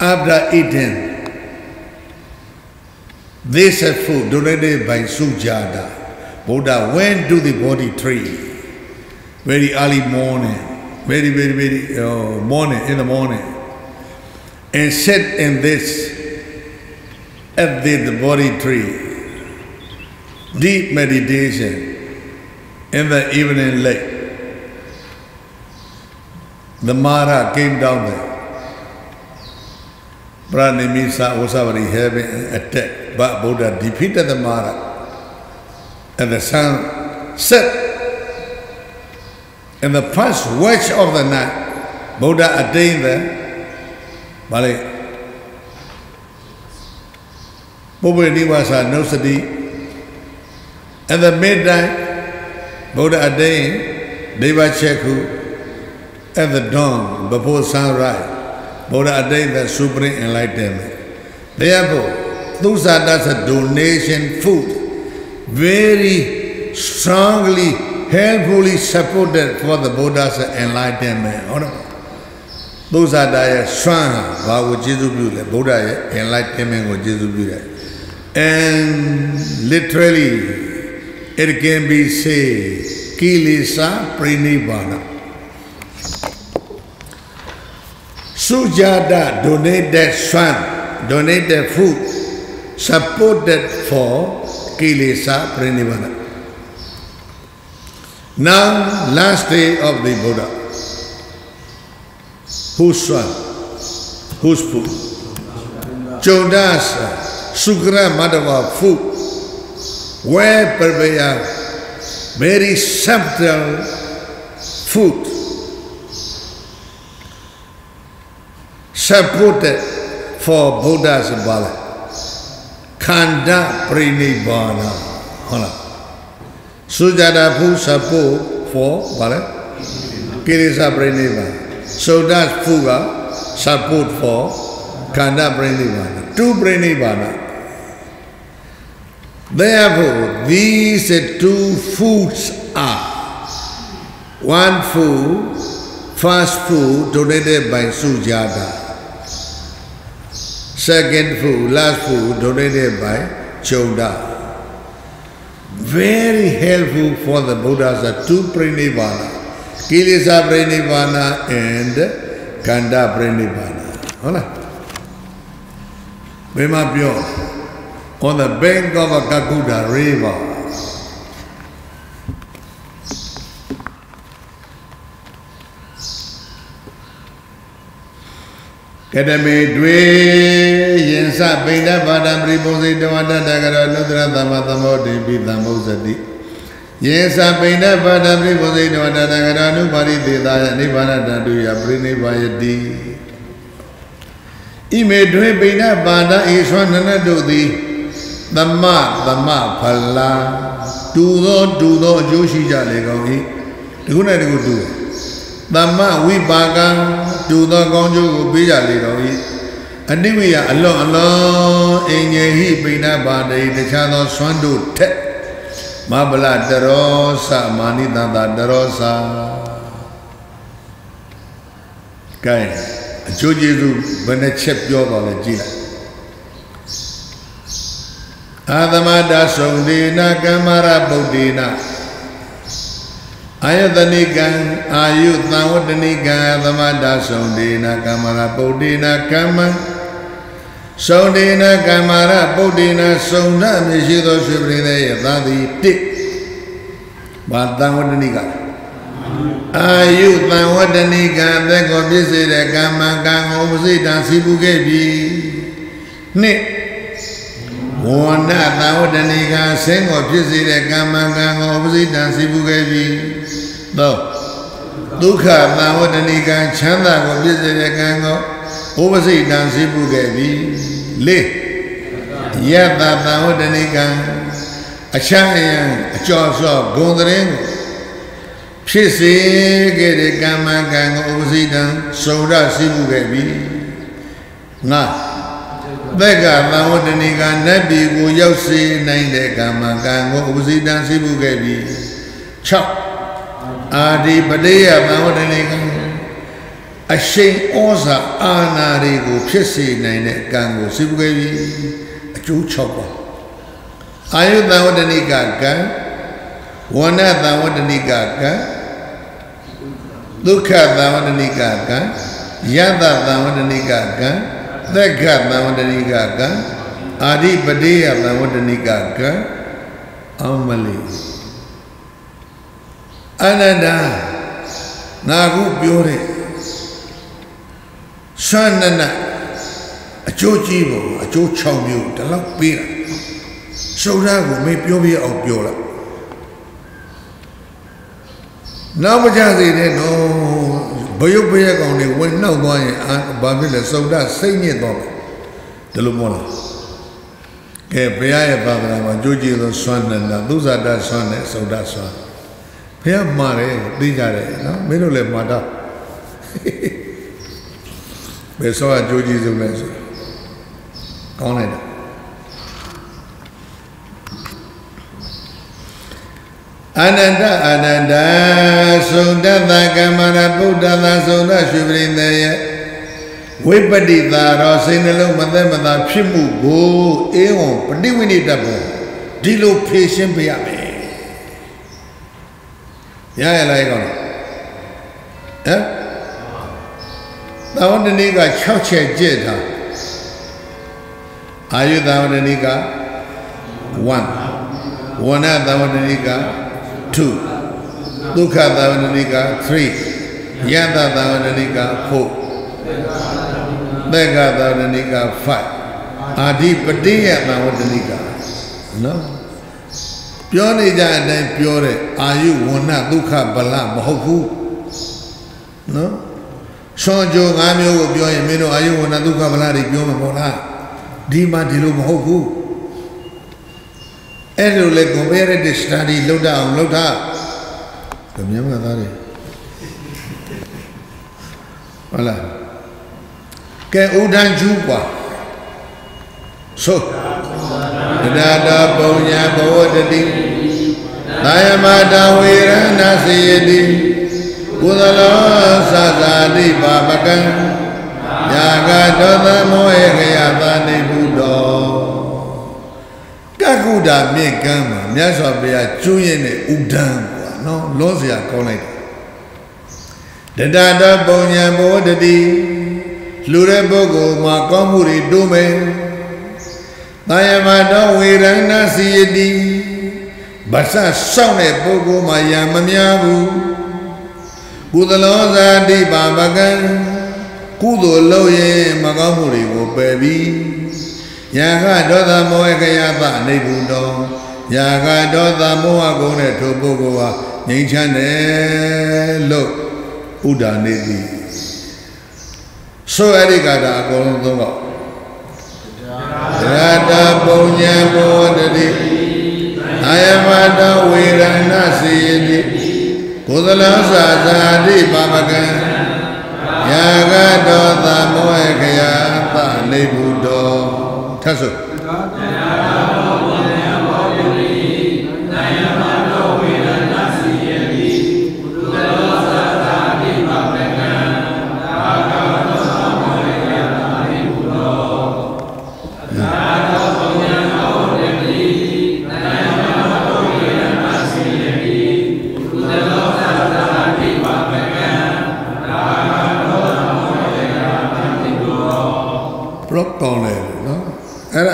After eating, this is food donated by Sujata. Buddha went to the body tree very early morning, very, very, very uh, morning, in the morning, and sat in this, at the, the body tree, deep meditation in the evening late. The Mara came down there. Pranimisa was already having an attack, but Buddha defeated the Mara. And the sun set in the first watch of the night, Buddha attained the Bali. Buddha Nivasa no sati. At the midnight, Buddha attained Deva Cheku. At the dawn, before sunrise, Buddha attained the supreme enlightenment. Therefore, those are a donation food, very strongly helpfully supported for the Buddha's enlightenment ဟုတ်တယ်သုဇာတာရဲ့စွမ်းဟာဘာကိုကျေးဇူးပြုလဲဗုဒ္ဓရဲ့ enlightenment ကိုကျေးဇူးပြုတယ် and literally it can be said kilesa pranibana Sujata donated swan, donated food, supported for kilesa pranibana. Now, last day of the Buddha. Whose son? Whose food? Chodasa, Sukra Madhava food. Where prepare very subtle food. Supported for Buddha's bala. Khanda Prinibbana. Hold Sujata food support for what? Kirisa Pranivana. So that's Fuga support for Kanda Pranivana. Two Pranivana. Therefore, these two foods are one food, first food donated by Sujata. Second food, last food donated by Choda very helpful for the Buddhas are two pranivana, Kilesa pranivana and Kanda pranivana. Right? We must be on the bank of a Kakuda river. ကတမေတွေယင်စပိဏဘာဒံပရိပုံစိတဝတ္တတကရောနုဒရသမသမောတိပိသံမုဇတိယင်စပိဏဘာဒံပရိပုံစိတဝတ္တတကရောနုပါရိသေသာယနိဗ္ဗာနတတုယပရိနိဗ္ဗာယတိဣမေတွင်ပိဏပါဒဧဆွမ်းနနတို့သည်သမသမဖလာတူသောတူသောအကျိုးရှိကြလေကောင်း၏ဒီခုနဲ့ဒီခုတူသမဝိပါကံ တူသောကောင်းကျိုးကိုပေးကြလေကောင်း၏အနိဝိယအလွန်အလွန်အင်ငယ်ဟိပိဏပါတိတခြားသောဆွမ်းတို့ထက်မဗလတရောစမာနိတန္တာတရောစာကဲအကျိုးကျေးဇူးဘယ်နှချက်ပြောတော့လဲကြည့်လိုက်အာသမတာသုံဒေနကမ္မရဗုဒ္ဓေန အာယတနိကံအာယုသံဝတ္တနိကံသမတာသုံဒေနကမ္မရဗုဒ္ဓေနကမ္မသုံဒေနကမ္မရဗုဒ္ဓေနသုံဓမရှိသောရွှေပရိသေယသာသည်တိဘာသံဝတ္တနိကအာယုသံဝတ္တနိကံသက်ကိုပြည့်စေတဲ့ကမ္မကံကိုပစိတံစီပုခဲ့ပြီနှစ် ဝန္ဒသံဝတ္တနိကဆင်းကိုဖြစ်စေတဲ့ကမ္မကံကိုပစိတံစီပုခဲ့ပြီသောဒုက္ခသံဝတ္တနိကချမ်းသာကိုဖြစ်စေတဲ့ကံကိုဥပစိတံစီပုခဲ့ပြီလေးယတ္တသံဝတ္တနိကအချမ်းအယံအကျော်စောဂုံတရင်ကိုဖြစ်စေခဲ့တဲ့ကမ္မကံကိုဥပစိတံစုံရစီပုခဲ့ပြီငါ သက်ကသံဝတ္တနိကနတ်ပြည်ကိုရောက်စေနိုင်တဲ့ကမ္မကံကိုဥပစိတံစီပုခဲ့ပြီ6အာဒီပတိယသံဝတ္တနိကအရှိန်ဩဇာအာနာတွေကိုဖြစ်စေနိုင်တဲ့ကံကိုစီပုခဲ့ပြီအကျိုး6ပါအာယုသံဝတ္တနိကကံဝဏသံဝတ္တနိကကံဒုက္ခသံဝတ္တနိကကံယတသံဝတ္တနိကကံ သက္ခသံဝတ္တနိကကံအာဓိပတိယသံဝတ္တနိကကံအောင်မလေးအနန္တငါခုပြောတဲ့သန္နနအကျိုးကြီးပုံအကျိုး6မျိုးဒီလောက်ပေးတာရှုပ်ရကိုမေးပြောပြအောင်ပြောလိုက်နောက်မကြစေနဲ့နော် ဘယုတ်ဘယက်ကောင်တွေဝင်နှောက်သွားရင်အာဘာဖြစ်လဲစုံဒစိတ်ညစ်တော့မယ်ဒီလိုမဟုတ်လားကဲဘုရားရဲ့ဘာသာမှာကြိုးကြည့်သောဆွမ်းနေတာသူဇာတဆွမ်းနဲ့စုံဒဆွမ်းဘုရားမှားတယ်သိကြတယ်နော်မင်းတို့လည်းမှားတော့ဘယ်ဆောကကြိုးကြည့်စုံလဲဆိုကောင်းလိုက်တာ အနန္တအနန္တသုဒ္ဓတကမ္မရဗုဒ္ဓသာသုဒ္ဓရွှေပရိသေယဝိပတိတာရောစိတ်နှလုံးမသက်မသာဖြစ်မှုကိုအေဝံပฏิဝိနိတဘောဒီလိုဖြေရှင်းပေးရမယ်ရရလိုက်ကောဟမ်သာဝတ္တနိက6ချက်ကြည့်တာအာယုသာဝတ္တနိက1ဝဏသာဝတ္တနိက2 ဒုက္ခသာဝတ္တနိက3ယတသာဝတ္တနိက4သက္ကသာဝတ္တနိက5အာဓိပတိယသာဝတ္တနိကနော်ပြောနေကြအတိုင်းပြောတဲ့အာယုဝဏဒုက္ခဗလမဟုတ်ဘူးနော်ဆွန်ကြို၅မျိုးကိုပြောရင်မင်းတို့အာယုဝဏဒုက္ခဗလတွေပြောမှာမဟုတ်လားဒီမှာဒီလိုမဟုတ်ဘူး အဲ့လိုလေ comparative study လုပ်တာအောင်လုပ်တာမြန်မာသားတွေဟုတ်လားကဲဥဒန်းကျူးကွာဆိုတဒါတာပုံညာဘဝတတိသာယမတာဝေရဏစေယတိကုသလောသသာတိပါပကံယာကတောသမောဟေခယသနိဘုဒ္ဓော ကုတာမြင့်ကမ်းမှာမြတ်စွာဘုရားကျွင်းရင်နဲ့ဥဒံကွာနော်လောစရာကောင်းလိုက်တတတပုံညာဘောတတိလူတဲ့ပုဂ္ဂိုလ်မှာကောင်းမှုတွေတိုးမယ်သာယမတော်ဝေရဏစီယတိဗဆစောင့်တဲ့ပုဂ္ဂိုလ်မှာယံမများဘူးကုသလောဇာတိပါပကံကုသိုလ်လုပ်ရင်မကောင်းမှုတွေကိုပယ်ပြီး ယာကဒေါသမောဟခယပအိဗုတောယာကဒေါသမောဟကုန်းတဲ့ထိုပုဂ္ဂိုလ်ဟာငြိမ်းချမ်းတယ်လို့ဥဒ္ဒါနေသည်ဆိုအဲ့ဒီကတာအကုန်လုံးသုံးတော့ရတာပုံညာဘောတတိအာယမတဝေရဏစေယတိကုသလသာဇာတိပါပကံယာဂတောသမောခယသနေဘုဒ္ဓ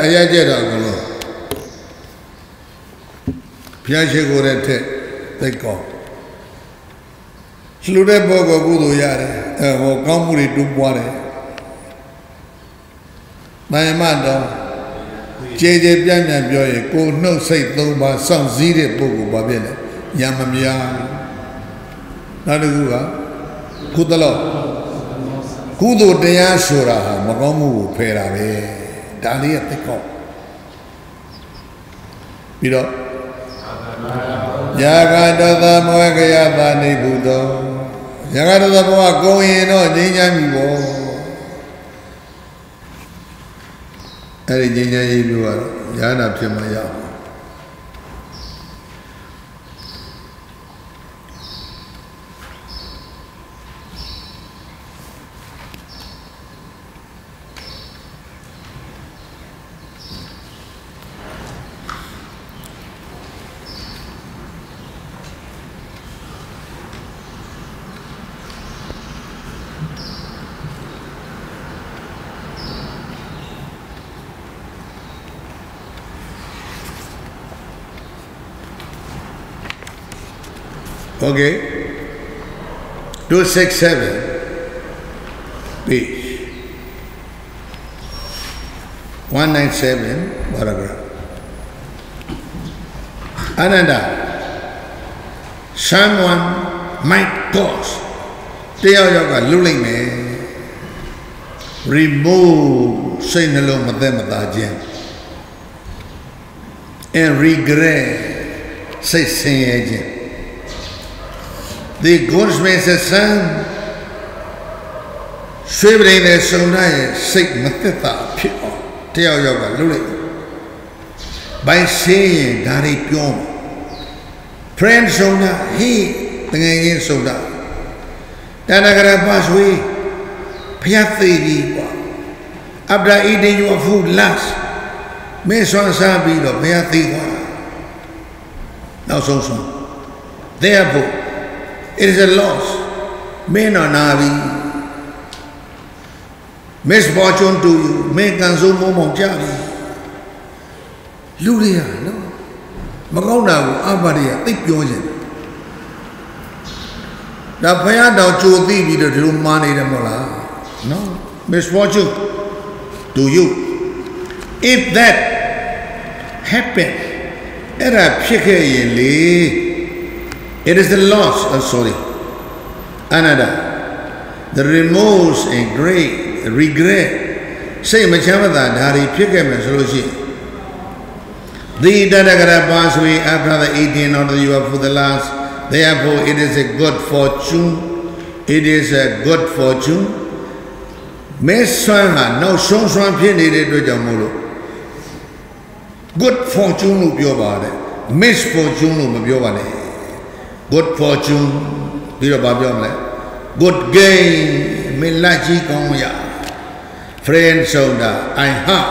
အဲ့ဒါအရကျက်တော့အကုန်လုံးဘုရားရှိခိုးတဲ့ထက်သိကောင်းလှူတဲ့ဘောကကုသိုလ်ရတယ်အဲဟောကောင်းမှုတွေတိုးပွားတယ်မယမတော်ကျေကျေပြန့်ပြန့်ပြောရင်ကိုနှုတ်စိတ်သုံးပါးစောင့်စည်းတဲ့ပုဂ္ဂိုလ်ပါပြည့်တယ်ညာမများနောက်တစ်ခုကကုသလောကုသိုလ်တရားဆိုတာဟာမကောင်းမှုကိုဖယ်တာပဲ ဒါလေးကသိကောင်းပြီးတော့ယာဂတသမောကယတာနေဘုဒ္ဓယာဂတသဘောကကိုယ်ရင်တော့ငြိမ်းချမ်းပြီပေါ့အဲ့ဒီငြိမ်းချမ်းရေးမျိုးကတော့ယာနာဖြစ်မှရအောင် Okay. 267 page 197 paragraph. Ananda, someone might cause တယောက်ယောက်ကလှုပ်လိုက်မယ် remove စိတ်နှလုံးမသက်မသာခြင်း and regret စိတ်ဆင်းရဲခြင်း the goldsmith said son ဆွေးပရိတဲ့စုံသားရဲ့စိတ်မသက်သာဖြစ်အောင်တယောက်ယောက်ကလှုပ်လိုက်ဘိုင်ဆင်းရင်ဒါတွေပြောမယ် friend စုံသားဟေးတငယ်ချင်းစုံသားတဏ္ဍကရပါဆွေးဖျက်သေးပြီကွာ after eating your food last မင်းဆွမ်းစားပြီးတော့ဘုရားသိသွားတာနောက်ဆုံးဆုံး therefore it is a loss မင်းတော့နာပြီ misfortune to you မင်းကန်ဆုံးမုံမောင်ကြပြီလူတွေကနော်မကောင်းတာကိုအဘတွေကသိပြောခြင်းဒါဖယားတော်ကြိုသိပြီးတော့ဒီလိုမှားနေတယ်မို့လားနော် misfortune to you if that happen အဲ့ဒါဖြစ်ခဲ့ရင်လေ it is the loss of sorry another the remorse and great regret စိတ်မချမ်းသာဒါတွေဖြစ်ခဲ့မယ်ဆိုလို့ရှိရင် the dadagara pathway after the eating of the you are for the last therefore it is a good fortune it is a good fortune မဲဆွမ်းဟာနောက်ဆုံးဆွမ်းဖြစ်နေတဲ့အတွက်ကြောင့်မို့လို့ good fortune လို့ပြောပါတယ် misfortune လို့မပြောပါနဲ့ good fortune ပြီးတော့ဗာပြောမလဲ good gain မင်းလက်ကြီးကောင်းရ friend ဆုံးတာ i have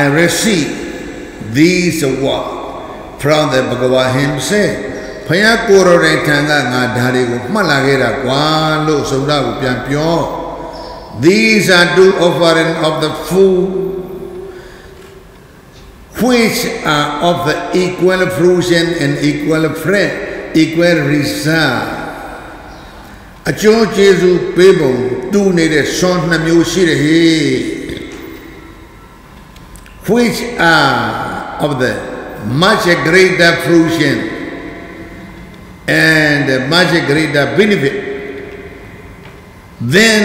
i receive these award from the bhagavan himself ဖယားကိုရိုတဲ့ထံကငါဓာတွေကိုမှတ်လာခဲ့တာကွာလို့ဆုံးတာကိုပြန်ပြော these are two offering of the food which are of the equal fruition and equal friend equal result အကျိုးကျေးဇူးပေးပုံတူနေတဲ့ဆွမ်းနှမျိုးရှိတယ်ဟေ which are of the much greater fruition and much greater benefit than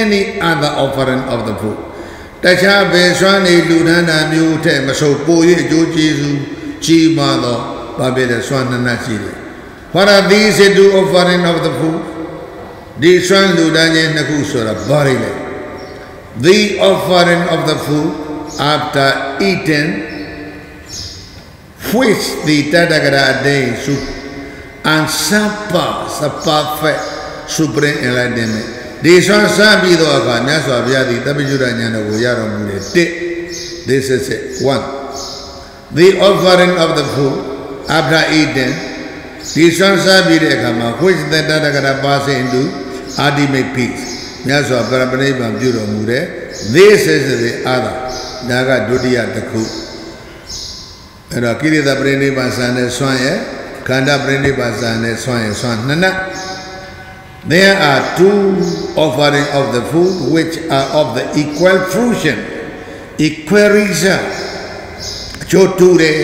any other offering of the food တခြားဘယ်စွမ်းနေလူဒန်းတာမျိုးထက်မဆိုပို၍အကျိုးကျေးဇူးကြီးမားသောဘာဖြစ်တဲ့စွမ်းနှနရှိတယ် What are these two offering of the food ဒီစွမ်းလူဒန်းခြင်းနှစ်ခုဆိုတာဘာတွေလဲ The offering of the food after eating which the Tathagata day and supper the perfect supreme enlightenment ဒီဆွမ်းစမ်းပြီးတော့အခါမြတ်စွာဘုရားသည်တပည့်ကျွရဉာဏ်တော်ကိုရတော်မူတယ်တစ် this is it one the offering of the food after eating ဒီဆွမ်းစမ်းပြီးတဲ့အခါမှာ which the tathagata pass into ultimate peace မြတ်စွာဘုရားပြိဋိဘံပြုတော်မူတယ် this is the other ဒါကဒုတိယတစ်ခုအဲ့တော့ကိရိတာပြိဋိဘံဆန်တဲ့ဆွမ်းရဲ့ခန္ဓာပြိဋိဘံဆန်တဲ့ဆွမ်းရဲ့ဆွမ်းနှစ်နက် There are two offering of the food which are of the equal fruition. Equal reason. အကျိုးတူတယ်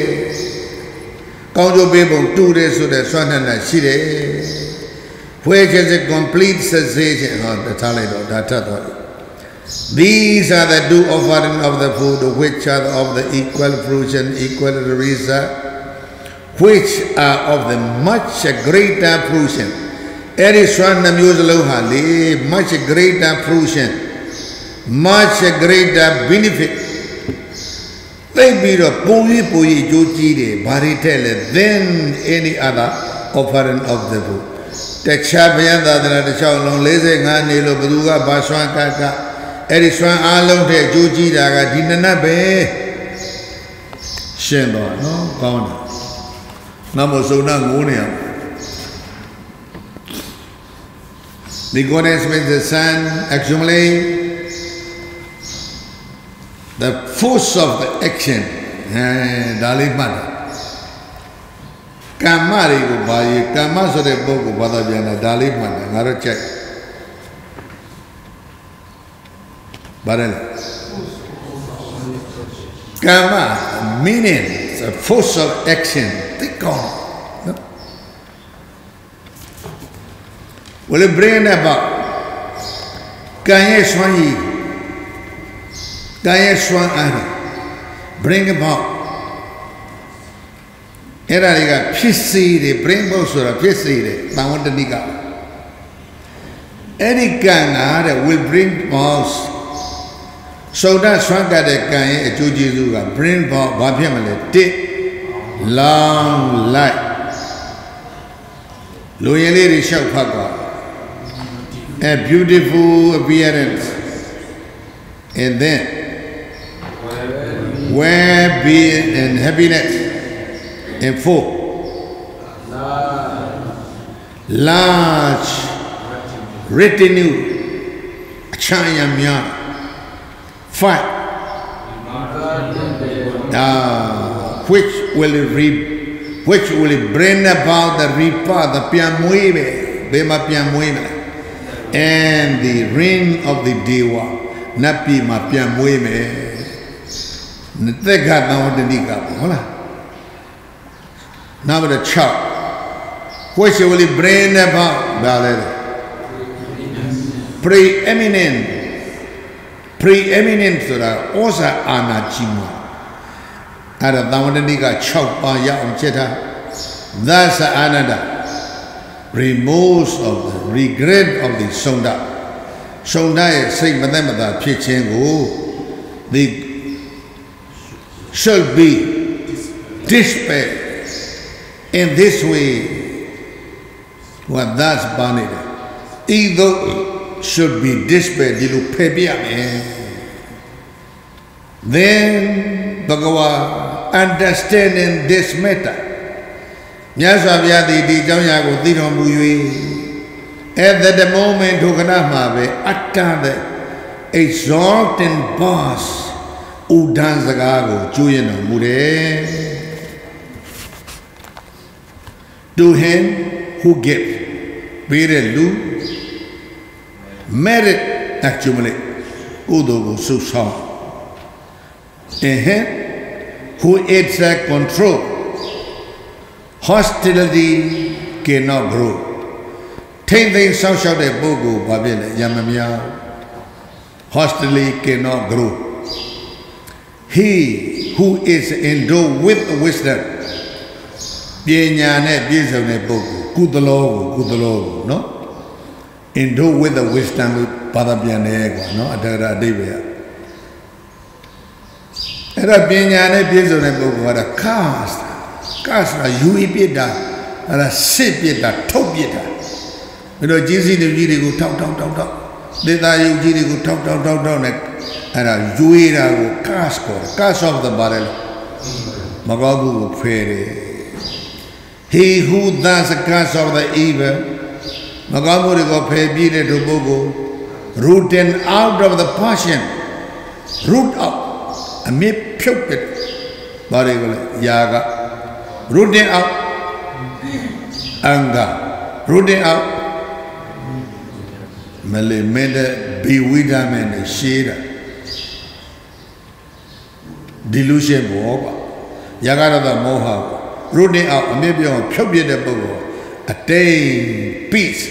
။ကောင်းကျိုးပေးပုံတူတယ်ဆိုတဲ့ဆွမ်းနှံ့တာရှိတယ်။ Which is a complete cessation ဟောထားလိုက်တော့ဒါထပ်သွားတယ်။ These are the two offering of the food which are of the equal fruition, equal reason, which are of the much greater fruition. အဲ့ဒီစွမ်းနှမျိုးစလုံးဟာလေ much greater fruition much greater benefit သိပြီးတော့ပုံပြီးပုံပြီးကြိုးကြီးတယ်ဘာတွေထက်လဲ then any other offering of the book တခြားဗျံသာသနာတစ်ချောင်းလုံး45နေလို့ဘသူကဘာစွမ်းကကအဲ့ဒီစွမ်းအားလုံးတဲ့ကြိုးကြီးတာကဒီနနတ်ပဲရှင်းတော့နော်ကောင်းတယ်နမစုံနာငိုးနေအောင် The goddess with the sun accumulate the force of the action ဒါလေးမှတ်တာကမ္မတွေကိုဘာကြီးက မ္မဆိုတဲ့ပုဂ္ဂိုလ်ဘာသာပြန်တာဒါလေးမှတ်တာငါတို့ကြိုက်ဘာလဲကမ္မ meaning the force of action သိကော will bring about ကံရဲ့စွမ်းရည်ကံရဲ့စွမ်းအား bring about အဲ့ဒါတွေကဖြစ်စေတယ် bring about ဆိုတာဖြစ်စေတယ်တန်ဝတ္တနိကအဲ့ဒီကံကတဲ့ will bring about စုံဒဆွမ်းကတဲ့ကံရဲ့အကျိုးကျေးဇူးက bring about ဘာဖြစ်မလဲတစ် long life လူရင်လေးတွေရှောက်ဖတ်သွား a beautiful appearance. And then, where being and happiness and full, large retinue, chaya mya, fight, uh, which will re, which will bring about the repa, the piamuibe, bema and the reign of the Deva နတ်ပြည်မှာပြန်မွေးမယ်သက်ကသံဝတ္တနိကပေါ့ဟုတ်လားနောက်ပြီးတော့6 which will bring about ဘာလဲ preeminent preeminent ဆိုတာဩဇာအာဏာကြီးမှာအဲ့ဒါသံဝတ္တနိက6ပါးရအောင်ချက်ထားသသအာနန္ဒ remorse of the regret of the sonda sonda ရဲ့စိတ်မသက်မသာဖြစ်ခြင်းကို the shall be despair in this way what that's banid either should be despair ဒီလိုဖယ်ပြရမယ် then bhagava understanding this matter Yes, At that moment, Dhokana Mahabe, exalt and boss, Udan Zagago, Chuyana Mure. To him who gave, Viralu, merit accumulate, Udogo Susam. And him who aids control, hostility cannot grow ထိမ့်သိမ်းဆောက်ရှောက်တဲ့ပုဂ္ဂိုလ်ဘာဖြစ်လဲရမမြောက် hostily cannot grow he who is endowed with wisdom ပညာနဲ့ပြည့်စုံတဲ့ပုဂ္ဂိုလ်ကုသလောကိုကုသလောကိုနော် endowed with the wisdom လို့ဘာသာပြန်တယ်ကွာနော်အတ္တရအတိပ္ပယ်အဲ့ဒါပညာနဲ့ပြည့်စုံတဲ့ပုဂ္ဂိုလ်ကတော့ cast Cast ကယူပြစ်တာအဲ့ဒါစစ်ပြစ်တာထုတ်ပြစ်တာဘယ်လိုကြီးစီးတွေကြီးတွေကိုထောက်ထောက်ထောက်ထောက်ဒေတာယုကြီးတွေကိုထောက်ထောက်ထောက်ထောက်နဲ့အဲ့ဒါယူရတာကို cast ကို cast of the barrel မကောင်းဘူးကိုဖယ်တယ် he who thus cast of the evil မကောင်းမှုတွေကိုဖယ်ပြီးတဲ့သူပုဂ္ဂိုလ် rooted out of the passion root out အမြစ်ဖြုတ်တဲ့ဘာတွေကလဲယာက rooted out anger rooted out မလေးမဲတဲ့ဘီဝိဒမဲနဲ့ရှေးတာ delusion ဘောပါယာကတော့မောဟပေါ့ rooted out အမြစ်ပြောင်းဖြုတ်ပြတဲ့ပုဂ္ဂိုလ် attain peace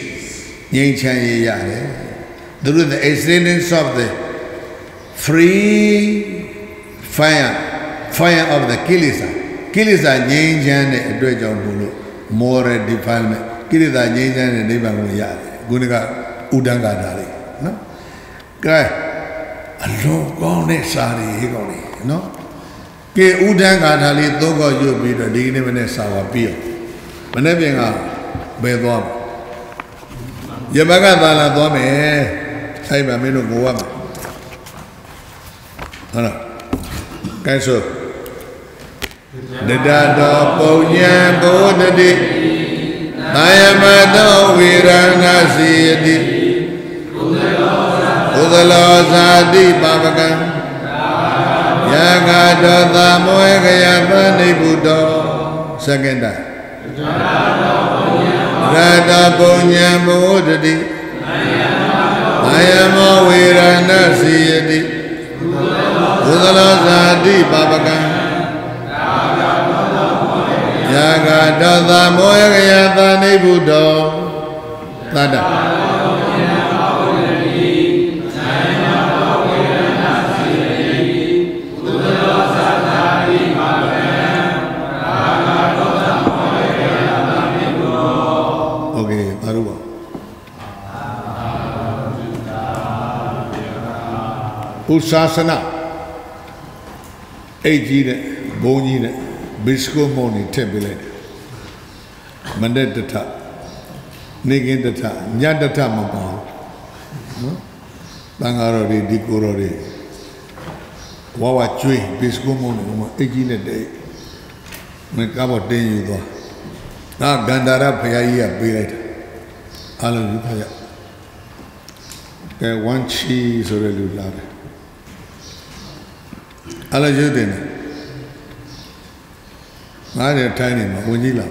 ငြိမ်းချမ်းရေးရတယ် through the existence of the free fire fire of the kilesa kilesa ငြိမ်းချမ်းတဲ့အတွက်ကြောင့်ဘုလို့ moral defilement ကိလေသာငြိမ်းချမ်းတဲ့နိဗ္ဗာန်ကိုရတယ်ခုနကဥဒ္ဒံကာတာလေးနော်ကဲအလုံးကောင်းတဲ့စာရီကောင်းလေးနော်ကဲဥဒ္ဒံကာတာလေးသုံးခေါ်ရွတ်ပြီးတော့ဒီနေ့မနေ့စာပါပြီးအောင်မနေ့ပြင်ကဘယ်သွားရမကသာလာသွားမယ်အဲ့မှာမင်းတို့ကိုရမယ်ဟုတ်လားကဲဆို တတတော်ပုံညံဘုဒ္ဓတိသာယမတောဝေရဏစီယတိဘုဒ္ဓလောဇာတိပါပကံယဂတောသမဝေကယပနိဗ္ဗုတော second time ရတပုံညံဘုဒ္ဓတိသာယမဝေရဏစီယတိဘုဒ္ဓလောဇာတိပါပကံ ယာဂတောသမောယကယသနိဗ္ဗုတောသတ္တဥသာစနာအိတ်ကြီးတဲ့ဘုံကြီးတဲ့ ဘစ်ကိုမုန်နေထည့်ပေးလိုက်တယ်မနေ့တထနေကင်းတထညတထမပါဘူးနော်တန်ဃာတော်တွေဒီကိုတော်တွေဝါဝကျွေးဘစ်ကိုမုန်နေမှာအိတ်ကြီးနဲ့တဲ့မကဘောတင်းယူသွားဒါဂန္ဓာရဘုရားကြီးကပေးလိုက်တာအားလုံးယူဖရကဲဝမ်ချီဆိုရလူလာတယ်အားလုံးယူတယ် ငါးရထိုင်းနေမှာဝင်ကြီးလာ